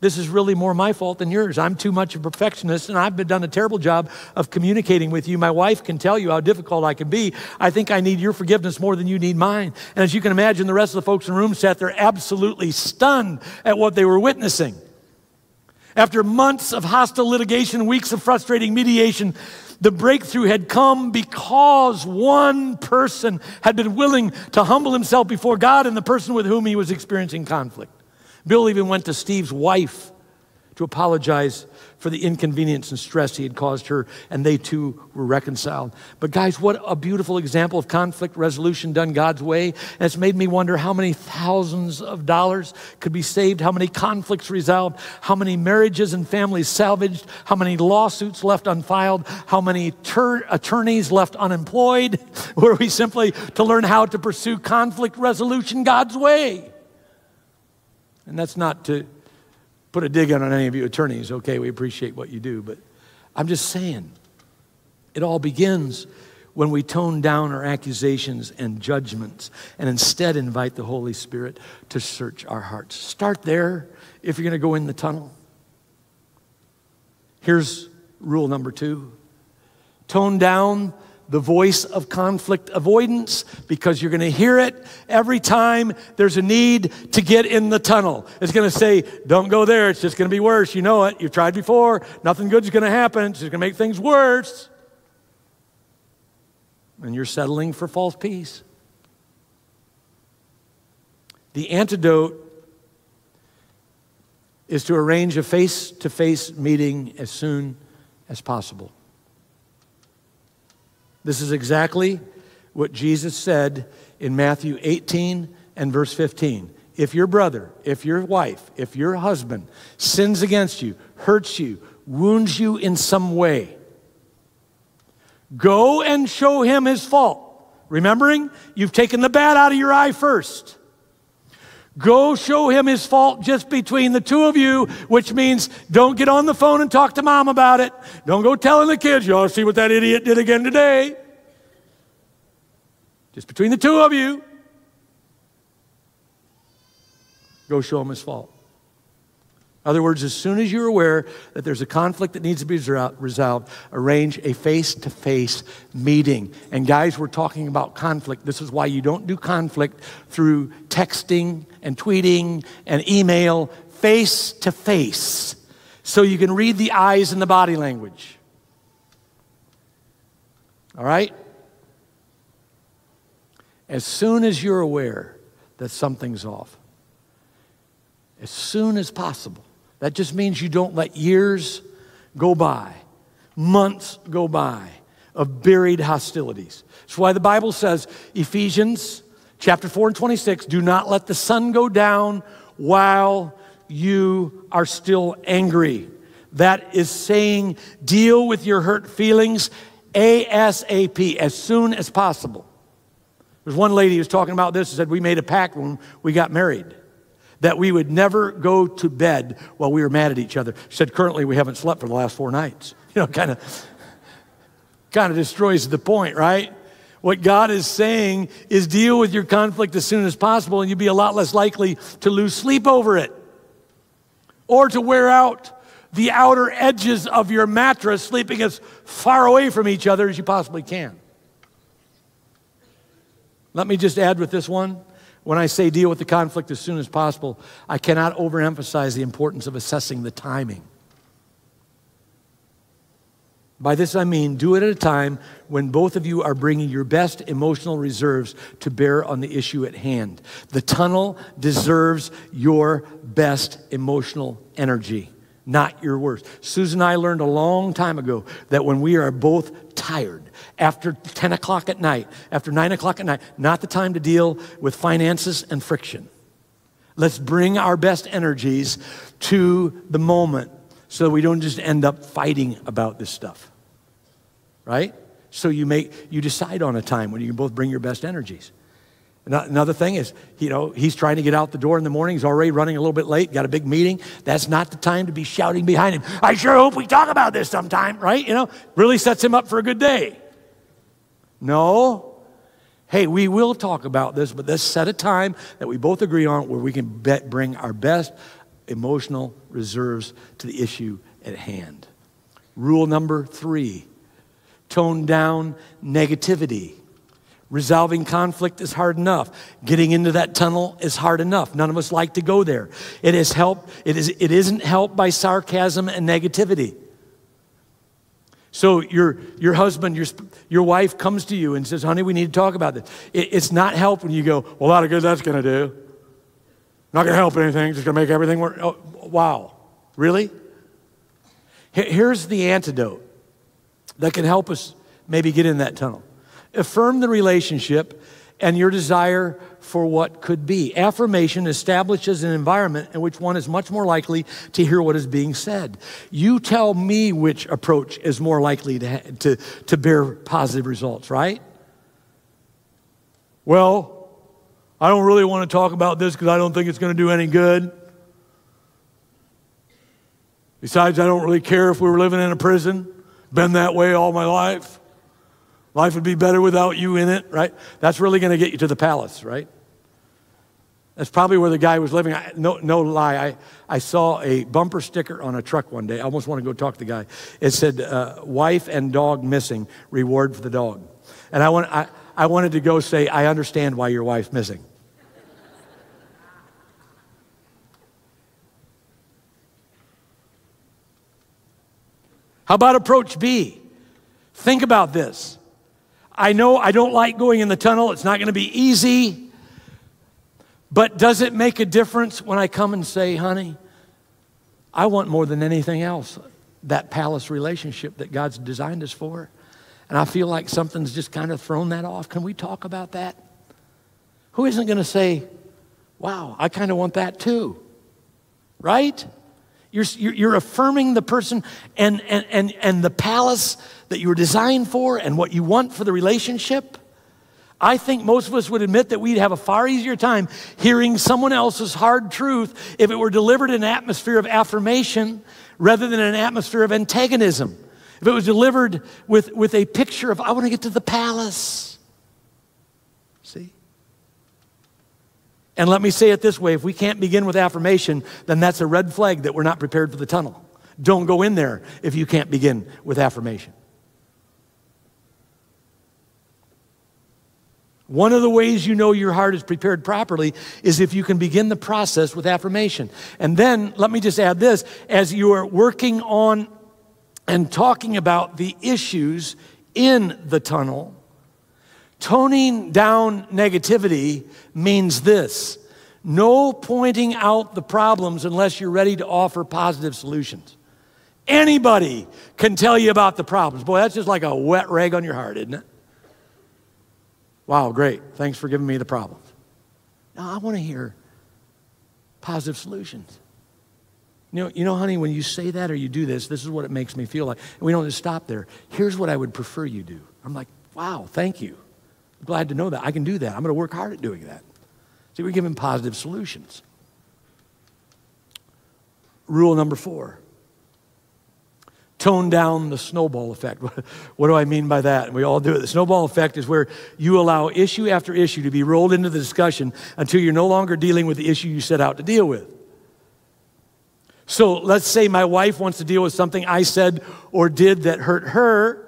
this is really more my fault than yours. I'm too much of a perfectionist, and I've been done a terrible job of communicating with you. My wife can tell you how difficult I can be. I think I need your forgiveness more than you need mine. And as you can imagine, the rest of the folks in the room sat there absolutely stunned at what they were witnessing. After months of hostile litigation, weeks of frustrating mediation, the breakthrough had come because one person had been willing to humble himself before God and the person with whom he was experiencing conflict. Bill even went to Steve's wife to apologize for the inconvenience and stress he had caused her, and they too were reconciled. But, guys, what a beautiful example of conflict resolution done God's way. And it's made me wonder how many thousands of dollars could be saved, how many conflicts resolved, how many marriages and families salvaged, how many lawsuits left unfiled, how many attorneys left unemployed, were we simply to learn how to pursue conflict resolution God's way. And that's not to put a dig in on any of you attorneys, okay? We appreciate what you do, but I'm just saying, it all begins when we tone down our accusations and judgments and instead invite the Holy Spirit to search our hearts. Start there if you're going to go in the tunnel. Here's rule number two tone down the voice of conflict avoidance because you're going to hear it every time there's a need to get in the tunnel. It's going to say, Don't go there. It's just going to be worse. You know it. You've tried before. Nothing good is going to happen. It's just going to make things worse. And you're settling for false peace. The antidote is to arrange a face to face meeting as soon as possible. This is exactly what Jesus said in Matthew 18 and verse 15. If your brother, if your wife, if your husband sins against you, hurts you, wounds you in some way, go and show him his fault. Remembering, you've taken the bad out of your eye first. Go show him his fault just between the two of you, which means don't get on the phone and talk to mom about it. Don't go telling the kids, you all see what that idiot did again today. Just between the two of you. Go show him his fault. In other words, as soon as you're aware that there's a conflict that needs to be resolved, arrange a face to face meeting. And guys, we're talking about conflict. This is why you don't do conflict through texting and tweeting and email, face to face, so you can read the eyes and the body language. All right? As soon as you're aware that something's off, as soon as possible, that just means you don't let years go by, months go by of buried hostilities. That's why the Bible says, Ephesians chapter 4 and 26, do not let the sun go down while you are still angry. That is saying, deal with your hurt feelings ASAP, as soon as possible. There's one lady who was talking about this and said, We made a pact when we got married that we would never go to bed while we were mad at each other. She said, Currently, we haven't slept for the last four nights. You know, kind of kind of destroys the point, right? What God is saying is deal with your conflict as soon as possible, and you'll be a lot less likely to lose sleep over it or to wear out the outer edges of your mattress, sleeping as far away from each other as you possibly can. Let me just add with this one. When I say deal with the conflict as soon as possible, I cannot overemphasize the importance of assessing the timing. By this I mean do it at a time when both of you are bringing your best emotional reserves to bear on the issue at hand. The tunnel deserves your best emotional energy, not your worst. Susan and I learned a long time ago that when we are both tired, after 10 o'clock at night, after 9 o'clock at night, not the time to deal with finances and friction. Let's bring our best energies to the moment so we don't just end up fighting about this stuff. Right? So you make you decide on a time when you can both bring your best energies. Another thing is, you know, he's trying to get out the door in the morning. He's already running a little bit late, got a big meeting. That's not the time to be shouting behind him. I sure hope we talk about this sometime, right? You know, really sets him up for a good day. No. Hey, we will talk about this, but let's set a time that we both agree on where we can bet, bring our best emotional reserves to the issue at hand. Rule number three tone down negativity. Resolving conflict is hard enough. Getting into that tunnel is hard enough. None of us like to go there. It is help, it, is, it isn't helped by sarcasm and negativity. So your, your husband, your, your wife comes to you and says, honey, we need to talk about this. It, it's not help when you go, well, a lot of good that's going to do. Not going to help anything, just going to make everything work. Oh, wow. Really? Here's the antidote that can help us maybe get in that tunnel. Affirm the relationship and your desire for what could be. Affirmation establishes an environment in which one is much more likely to hear what is being said. You tell me which approach is more likely to, to, to bear positive results, right? Well, I don't really want to talk about this because I don't think it's going to do any good. Besides, I don't really care if we were living in a prison. Been that way all my life. Life would be better without you in it, right? That's really going to get you to the palace, right? That's probably where the guy was living. I, no, no lie. I, I saw a bumper sticker on a truck one day. I almost want to go talk to the guy. It said, uh, Wife and dog missing, reward for the dog. And I, want, I, I wanted to go say, I understand why your wife's missing. How about approach B? Think about this. I know I don't like going in the tunnel, it's not going to be easy. But does it make a difference when I come and say, honey, I want more than anything else that palace relationship that God's designed us for? And I feel like something's just kind of thrown that off. Can we talk about that? Who isn't going to say, wow, I kind of want that too? Right? You're, you're, affirming the person and, and, and, and the palace that you were designed for and what you want for the relationship. I think most of us would admit that we'd have a far easier time hearing someone else's hard truth if it were delivered in an atmosphere of affirmation rather than an atmosphere of antagonism. If it was delivered with, with a picture of, I want to get to the palace. See? And let me say it this way if we can't begin with affirmation, then that's a red flag that we're not prepared for the tunnel. Don't go in there if you can't begin with affirmation. One of the ways you know your heart is prepared properly is if you can begin the process with affirmation. And then let me just add this as you are working on and talking about the issues in the tunnel, toning down negativity means this no pointing out the problems unless you're ready to offer positive solutions. Anybody can tell you about the problems. Boy, that's just like a wet rag on your heart, isn't it? Wow, great. Thanks for giving me the problems. Now, I want to hear positive solutions. You know, you know, honey, when you say that or you do this, this is what it makes me feel like. And we don't just stop there. Here's what I would prefer you do. I'm like, wow, thank you. I'm glad to know that. I can do that. I'm going to work hard at doing that. See, we're giving positive solutions. Rule number four tone down the snowball effect. What do I mean by that? We all do it. The snowball effect is where you allow issue after issue to be rolled into the discussion until you're no longer dealing with the issue you set out to deal with. So let's say my wife wants to deal with something I said or did that hurt her.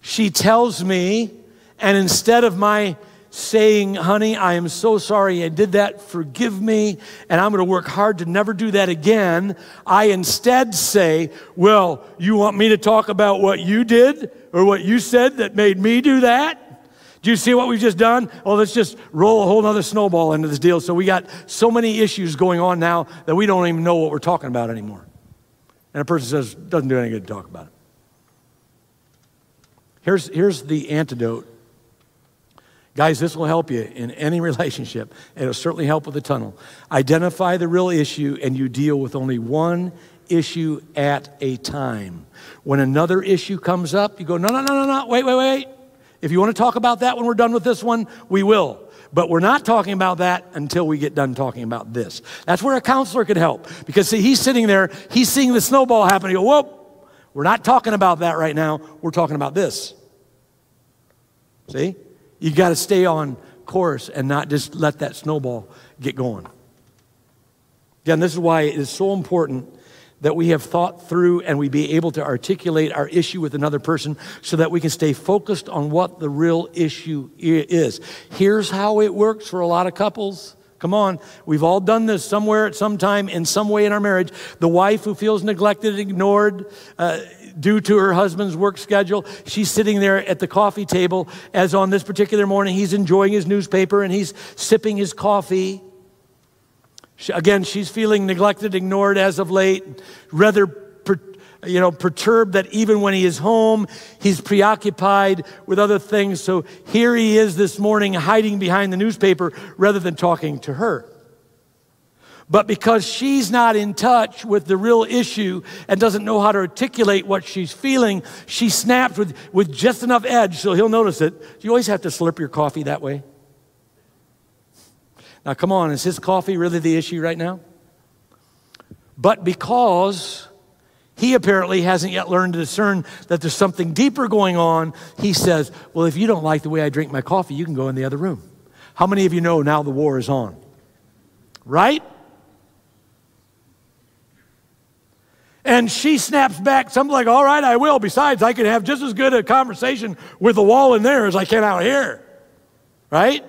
She tells me, and instead of my saying, honey, I am so sorry I did that, forgive me, and I'm going to work hard to never do that again, I instead say, well, you want me to talk about what you did or what you said that made me do that? Do you see what we've just done? Oh, let's just roll a whole nother snowball into this deal. So we got so many issues going on now that we don't even know what we're talking about anymore. And a person says, doesn't do any good to talk about it. Here's, here's the antidote. Guys, this will help you in any relationship. It'll certainly help with the tunnel. Identify the real issue and you deal with only one issue at a time. When another issue comes up, you go, no, no, no, no, no, wait, wait, wait. If you want to talk about that when we're done with this one, we will. But we're not talking about that until we get done talking about this. That's where a counselor could help. Because see, he's sitting there, he's seeing the snowball happen. He go, whoa, we're not talking about that right now. We're talking about this. See? You got to stay on course and not just let that snowball get going. Again, this is why it is so important that we have thought through and we be able to articulate our issue with another person so that we can stay focused on what the real issue is. Here's how it works for a lot of couples. Come on, we've all done this somewhere at some time in some way in our marriage. The wife who feels neglected, ignored, uh, due to her husband's work schedule. She's sitting there at the coffee table, as on this particular morning, he's enjoying his newspaper and he's sipping his coffee. She, again, she's feeling neglected, ignored as of late, rather per, you know, perturbed that even when he is home, he's preoccupied with other things. So here he is this morning hiding behind the newspaper rather than talking to her. But because she's not in touch with the real issue and doesn't know how to articulate what she's feeling, she snaps with, with just enough edge so he'll notice it. You always have to slurp your coffee that way? Now, come on, is his coffee really the issue right now? But because he apparently hasn't yet learned to discern that there's something deeper going on, he says, Well, if you don't like the way I drink my coffee, you can go in the other room. How many of you know now the war is on? Right? And she snaps back something like, All right, I will. Besides, I can have just as good a conversation with the wall in there as I can out here. Right?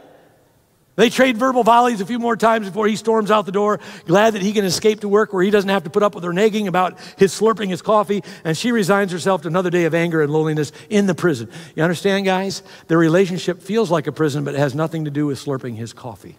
They trade verbal volleys a few more times before he storms out the door, glad that he can escape to work where he doesn't have to put up with her nagging about his slurping his coffee, and she resigns herself to another day of anger and loneliness in the prison. You understand, guys? Their relationship feels like a prison, but it has nothing to do with slurping his coffee.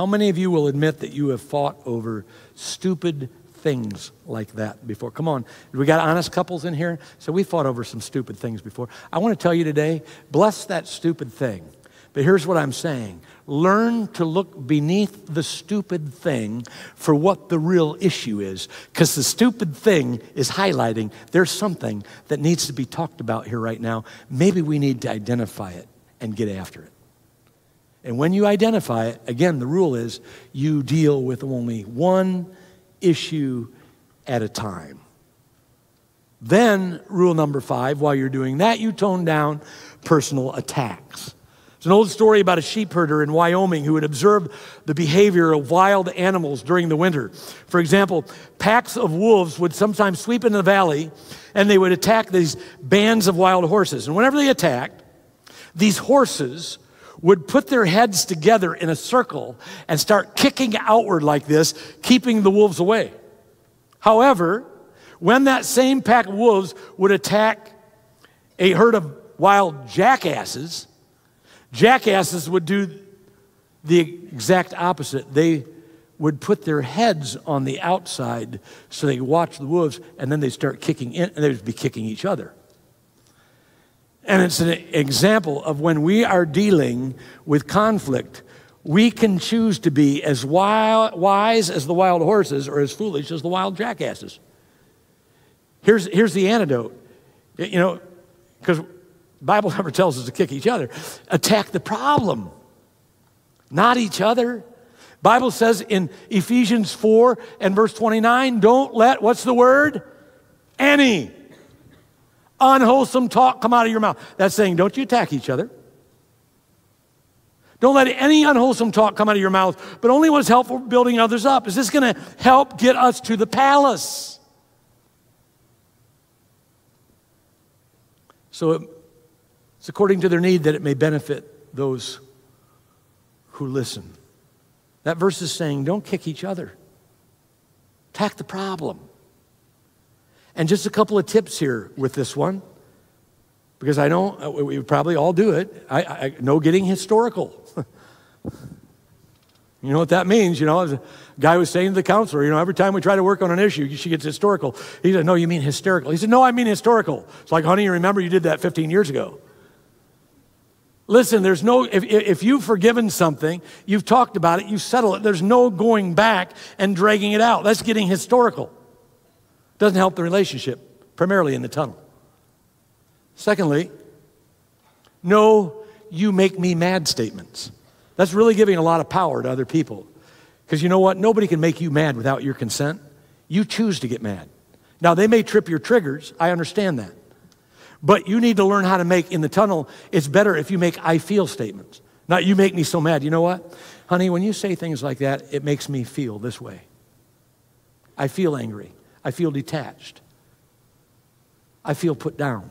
How many of you will admit that you have fought over stupid things like that before. Come on, we got honest couples in here? So we fought over some stupid things before. I want to tell you today bless that stupid thing. But here's what I'm saying learn to look beneath the stupid thing for what the real issue is. Because the stupid thing is highlighting there's something that needs to be talked about here right now. Maybe we need to identify it and get after it. And when you identify it, again, the rule is you deal with only one issue at a time. Then, rule number five, while you're doing that, you tone down personal attacks. It's an old story about a sheep herder in Wyoming who had observed the behavior of wild animals during the winter. For example, packs of wolves would sometimes sweep into the valley and they would attack these bands of wild horses. And whenever they attacked, these horses would put their heads together in a circle and start kicking outward like this, keeping the wolves away. However, when that same pack of wolves would attack a herd of wild jackasses, jackasses would do the exact opposite. They would put their heads on the outside so they watch the wolves, and then they start kicking in, and they would be kicking each other. And it's an example of when we are dealing with conflict, we can choose to be as wild, wise as the wild horses or as foolish as the wild jackasses. Here's, here's the antidote. You know, because Bible never tells us to kick each other. Attack the problem, not each other. Bible says in Ephesians 4 and verse 29, don't let, what's the word? Any unwholesome talk come out of your mouth. That's saying, don't you attack each other. Don't let any unwholesome talk come out of your mouth, but only what's helpful building others up. Is this going to help get us to the palace? So it's according to their need that it may benefit those who listen. That verse is saying, don't kick each other, attack the problem. And just a couple of tips here with this one, because I know uh, we probably all do it. I, I know getting historical. you know what that means? You know, a guy was saying to the counselor, you know, every time we try to work on an issue, she gets historical. He said, No, you mean hysterical. He said, No, I mean historical. It's like, honey, you remember you did that 15 years ago. Listen, there's no, if, if you've forgiven something, you've talked about it, you settle it, there's no going back and dragging it out. That's getting historical. Doesn't help the relationship, primarily in the tunnel. Secondly, no, you make me mad statements. That's really giving a lot of power to other people. Because you know what? Nobody can make you mad without your consent. You choose to get mad. Now, they may trip your triggers. I understand that. But you need to learn how to make in the tunnel. It's better if you make I feel statements. Not you make me so mad. You know what? Honey, when you say things like that, it makes me feel this way. I feel angry. I feel detached. I feel put down.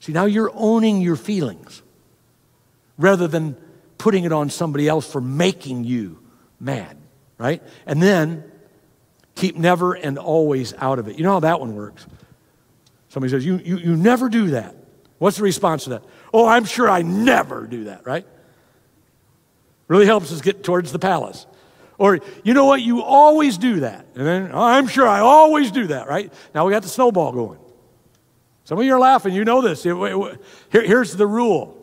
See, now you're owning your feelings rather than putting it on somebody else for making you mad, right? And then keep never and always out of it. You know how that one works? Somebody says, You, you, you never do that. What's the response to that? Oh, I'm sure I never do that, right? Really helps us get towards the palace. Or, you know what, you always do that. And then, oh, I'm sure I always do that, right? Now we got the snowball going. Some of you are laughing, you know this. Here, here's the rule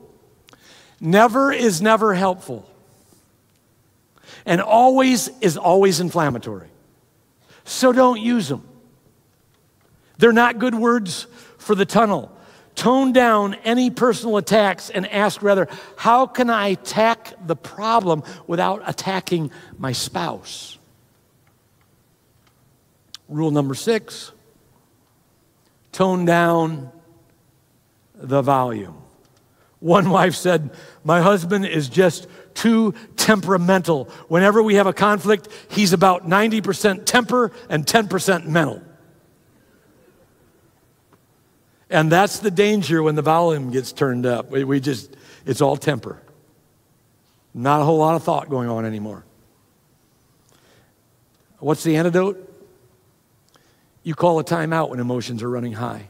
never is never helpful, and always is always inflammatory. So don't use them. They're not good words for the tunnel. Tone down any personal attacks and ask rather, how can I attack the problem without attacking my spouse? Rule number six tone down the volume. One wife said, My husband is just too temperamental. Whenever we have a conflict, he's about 90% temper and 10% mental. And that's the danger when the volume gets turned up. We, we just, it's all temper. Not a whole lot of thought going on anymore. What's the antidote? You call a timeout when emotions are running high.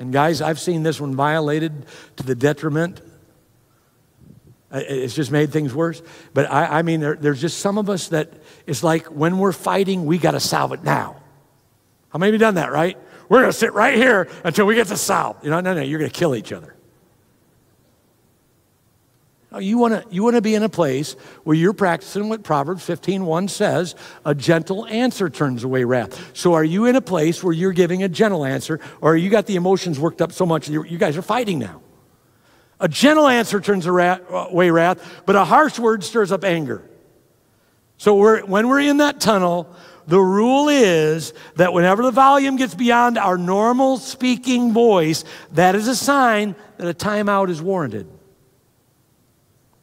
And guys, I've seen this one violated to the detriment. It's just made things worse. But I, I mean, there, there's just some of us that it's like when we're fighting, we got to solve it now. How many of you done that, right? We're going to sit right here until we get to south. You know, no, no, you're going to kill each other. No, you want to you want to be in a place where you're practicing what Proverbs 15:1 says, a gentle answer turns away wrath. So are you in a place where you're giving a gentle answer or you got the emotions worked up so much you guys are fighting now? A gentle answer turns away wrath, but a harsh word stirs up anger. So we're, when we're in that tunnel, the rule is that whenever the volume gets beyond our normal speaking voice, that is a sign that a timeout is warranted.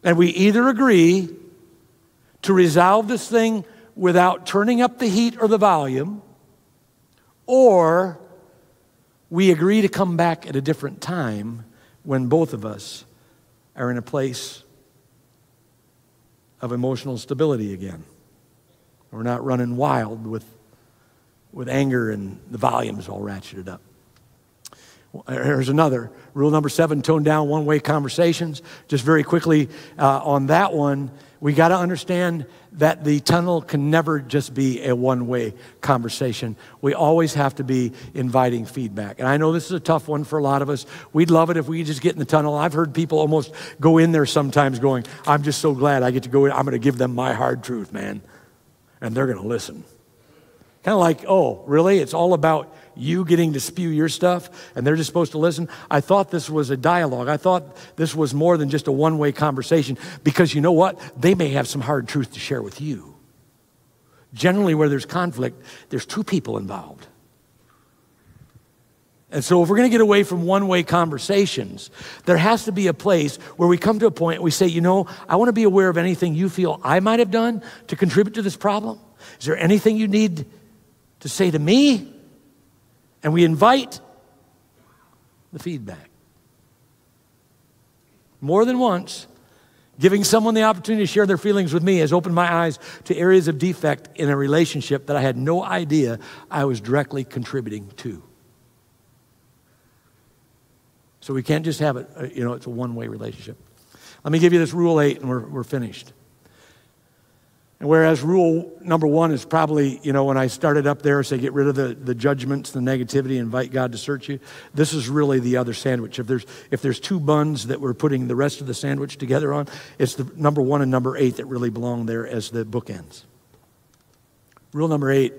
And we either agree to resolve this thing without turning up the heat or the volume, or we agree to come back at a different time when both of us are in a place of emotional stability again. We're not running wild with, with anger and the volume's all ratcheted up. Here's another. Rule number seven tone down one way conversations. Just very quickly uh, on that one, we got to understand that the tunnel can never just be a one way conversation. We always have to be inviting feedback. And I know this is a tough one for a lot of us. We'd love it if we just get in the tunnel. I've heard people almost go in there sometimes going, I'm just so glad I get to go in. I'm going to give them my hard truth, man. And they're going to listen. Kind of like, oh, really? It's all about you getting to spew your stuff and they're just supposed to listen. I thought this was a dialogue. I thought this was more than just a one way conversation because you know what? They may have some hard truth to share with you. Generally, where there's conflict, there's two people involved. And so, if we're going to get away from one way conversations, there has to be a place where we come to a point we say, you know, I want to be aware of anything you feel I might have done to contribute to this problem. Is there anything you need to say to me? And we invite the feedback. More than once, giving someone the opportunity to share their feelings with me has opened my eyes to areas of defect in a relationship that I had no idea I was directly contributing to. So we can't just have it, uh, you know, it's a one way relationship. Let me give you this rule eight and we're, we're finished. And whereas rule number one is probably, you know, when I started up there, say get rid of the, the judgments, the negativity, invite God to search you. This is really the other sandwich. If there's if there's two buns that we're putting the rest of the sandwich together on, it's the number one and number eight that really belong there as the bookends. Rule number eight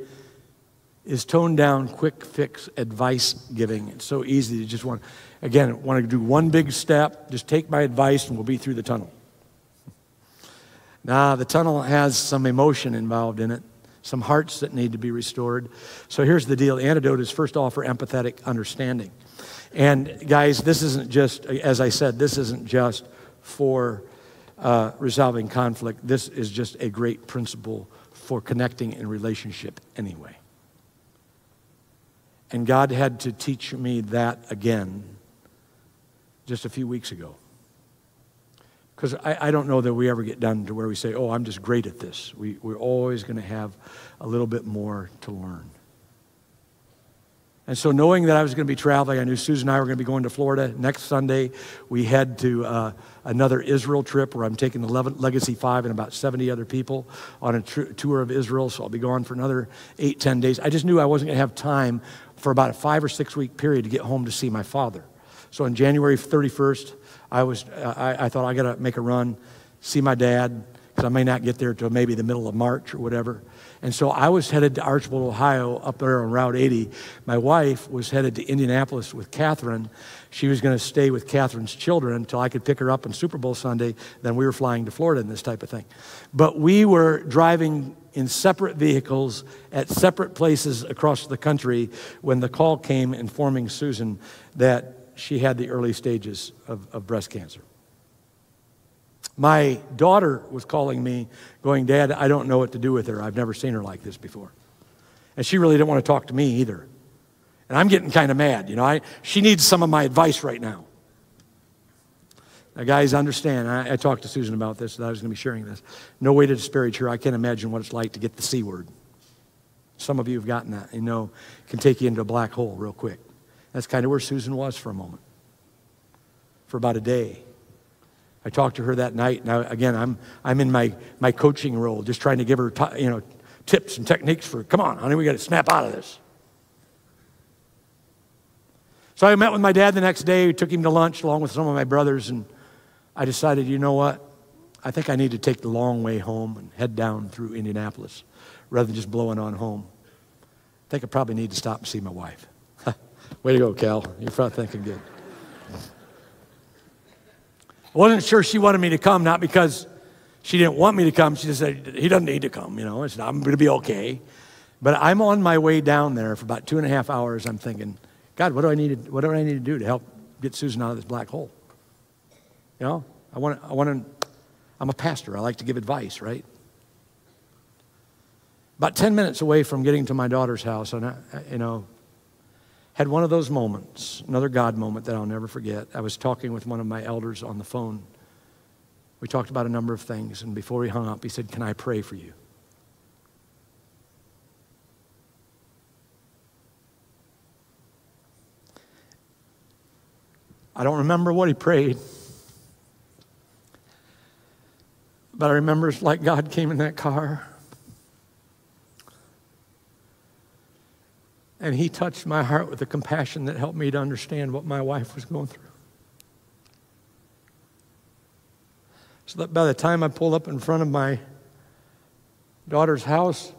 is tone down quick fix advice giving. It's so easy to just want, again, want to do one big step, just take my advice and we'll be through the tunnel. Nah, the tunnel has some emotion involved in it, some hearts that need to be restored. So here's the deal the antidote is first offer empathetic understanding. And guys, this isn't just, as I said, this isn't just for uh, resolving conflict. This is just a great principle for connecting in relationship anyway. And God had to teach me that again just a few weeks ago. Because I, I, don't know that we ever get done to where we say, oh, I'm just great at this. We, we're always going to have a little bit more to learn. And so, knowing that I was going to be traveling, I knew Susan and I were going to be going to Florida. Next Sunday, we head to uh, another Israel trip where I'm taking the Legacy 5 and about 70 other people on a tr- tour of Israel. So, I'll be gone for another eight, ten days. I just knew I wasn't going to have time for about a five or six week period to get home to see my father. So, on January 31st, I, was, I, I thought I got to make a run, see my dad, because I may not get there until maybe the middle of March or whatever. And so I was headed to Archbold, Ohio, up there on Route 80. My wife was headed to Indianapolis with Catherine. She was going to stay with Catherine's children until I could pick her up on Super Bowl Sunday. Then we were flying to Florida and this type of thing. But we were driving in separate vehicles at separate places across the country when the call came informing Susan that she had the early stages of, of breast cancer. My daughter was calling me, going, Dad, I don't know what to do with her. I've never seen her like this before. And she really didn't want to talk to me either. And I'm getting kind of mad. You know, I, she needs some of my advice right now. Now, guys, understand, I, I talked to Susan about this, that I was going to be sharing this. No way to disparage her. I can't imagine what it's like to get the C word. Some of you have gotten that. You know, can take you into a black hole real quick. That's kind of where Susan was for a moment, for about a day. I talked to her that night. Now, again, I'm, I'm in my, my coaching role, just trying to give her t- you know, tips and techniques for, come on, honey, we got to snap out of this. So I met with my dad the next day, we took him to lunch along with some of my brothers, and I decided, you know what? I think I need to take the long way home and head down through Indianapolis rather than just blowing on home. I think I probably need to stop and see my wife. Way to go, Cal. You're front thinking good. I wasn't sure she wanted me to come, not because she didn't want me to come. She just said, he doesn't need to come, you know. I said, I'm going to be okay. But I'm on my way down there for about two and a half hours. I'm thinking, God, what do I need to, what do I need to do to help get Susan out of this black hole? You know, I want to, I want to, I'm a pastor. I like to give advice, right? About 10 minutes away from getting to my daughter's house, and I, you know, had one of those moments, another God moment that I'll never forget. I was talking with one of my elders on the phone. We talked about a number of things, and before we hung up, he said, Can I pray for you? I don't remember what he prayed, but I remember it's like God came in that car and he touched my heart with a compassion that helped me to understand what my wife was going through. So that by the time I pulled up in front of my daughter's house,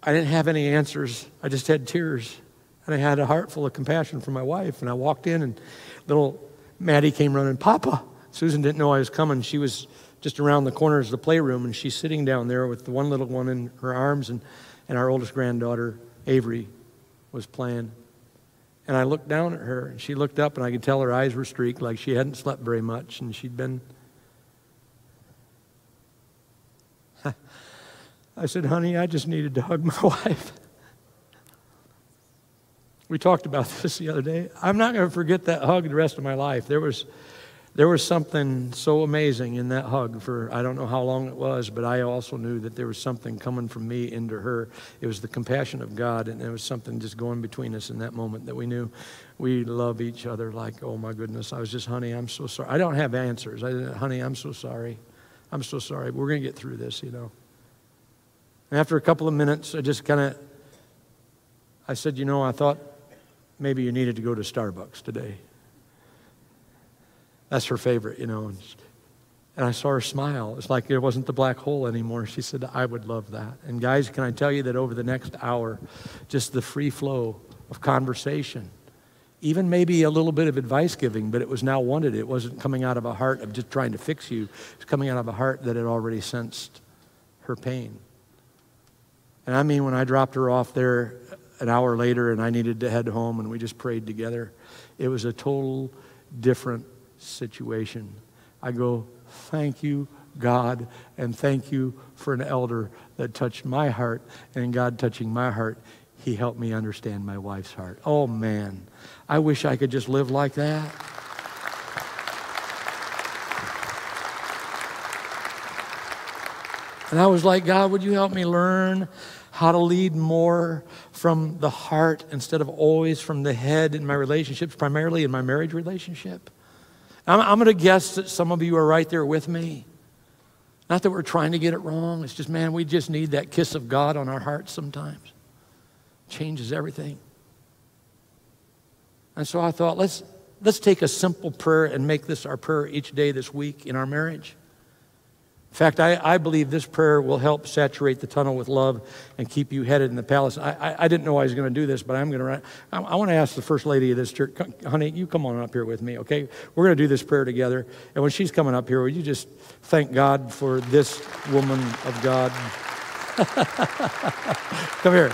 I didn't have any answers. I just had tears. And I had a heart full of compassion for my wife. And I walked in, and little Maddie came running, Papa. Susan didn't know I was coming. She was just around the corner of the playroom, and she's sitting down there with the one little one in her arms, and, and our oldest granddaughter, Avery, was playing. And I looked down at her, and she looked up, and I could tell her eyes were streaked like she hadn't slept very much, and she'd been. I said, honey, I just needed to hug my wife. We talked about this the other day. I'm not going to forget that hug the rest of my life. There was, there was something so amazing in that hug for I don't know how long it was, but I also knew that there was something coming from me into her. It was the compassion of God, and there was something just going between us in that moment that we knew we love each other like, oh my goodness. I was just, honey, I'm so sorry. I don't have answers. I, honey, I'm so sorry. I'm so sorry. We're going to get through this, you know. And after a couple of minutes, I just kind of, I said, you know, I thought maybe you needed to go to Starbucks today. That's her favorite, you know. And I saw her smile. It's like it wasn't the black hole anymore. She said, I would love that. And guys, can I tell you that over the next hour, just the free flow of conversation, even maybe a little bit of advice giving, but it was now wanted. It wasn't coming out of a heart of just trying to fix you, it's coming out of a heart that had already sensed her pain. And I mean, when I dropped her off there an hour later and I needed to head home and we just prayed together, it was a total different situation. I go, Thank you, God, and thank you for an elder that touched my heart. And God touching my heart, He helped me understand my wife's heart. Oh, man. I wish I could just live like that. And I was like, God, would you help me learn how to lead more from the heart instead of always from the head in my relationships, primarily in my marriage relationship? I'm, I'm going to guess that some of you are right there with me. Not that we're trying to get it wrong. It's just, man, we just need that kiss of God on our hearts sometimes. Changes everything. And so I thought, let's, let's take a simple prayer and make this our prayer each day this week in our marriage. In fact, I, I believe this prayer will help saturate the tunnel with love and keep you headed in the palace. I, I, I didn't know I was going to do this, but I'm going to. I, I want to ask the first lady of this church, honey, you come on up here with me, okay? We're going to do this prayer together. And when she's coming up here, will you just thank God for this woman of God? come here.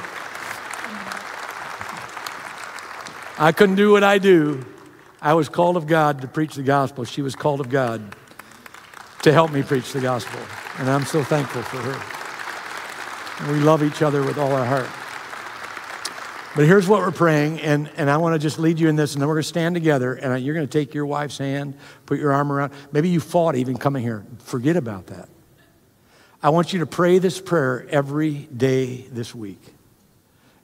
I couldn't do what I do. I was called of God to preach the gospel. She was called of God to help me preach the gospel. And I'm so thankful for her. And we love each other with all our heart. But here's what we're praying, and, and I want to just lead you in this, and then we're going to stand together, and you're going to take your wife's hand, put your arm around. Maybe you fought even coming here. Forget about that. I want you to pray this prayer every day this week.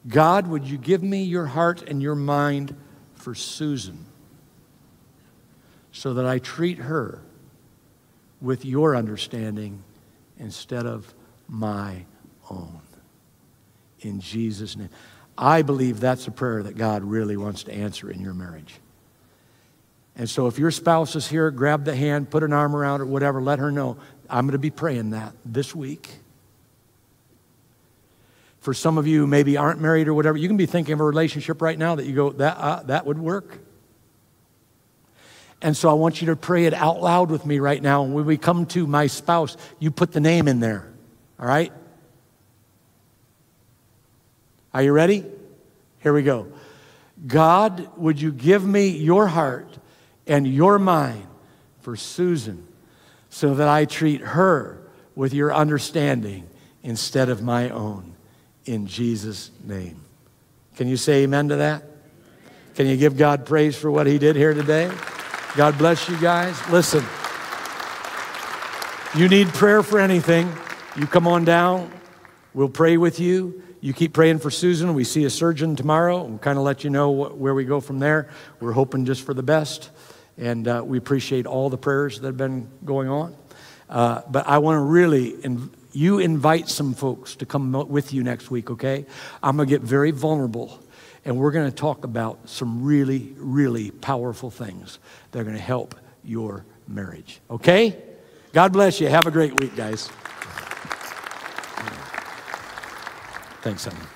God, would you give me your heart and your mind for Susan so that I treat her with your understanding instead of my own. In Jesus' name. I believe that's a prayer that God really wants to answer in your marriage. And so if your spouse is here, grab the hand, put an arm around her, whatever, let her know. I'm going to be praying that this week. For some of you maybe aren't married or whatever, you can be thinking of a relationship right now that you go, that, uh, that would work. And so I want you to pray it out loud with me right now. And when we come to my spouse, you put the name in there. All right? Are you ready? Here we go. God, would you give me your heart and your mind for Susan so that I treat her with your understanding instead of my own. In Jesus' name. Can you say amen to that? Can you give God praise for what he did here today? God bless you guys. Listen, you need prayer for anything, you come on down. We'll pray with you. You keep praying for Susan. We see a surgeon tomorrow. We'll kind of let you know where we go from there. We're hoping just for the best. And uh, we appreciate all the prayers that have been going on. Uh, but I want to really, inv- you invite some folks to come with you next week, okay? I'm going to get very vulnerable. And we're going to talk about some really, really powerful things that are going to help your marriage, okay? God bless you. Have a great week, guys. Thanks, son.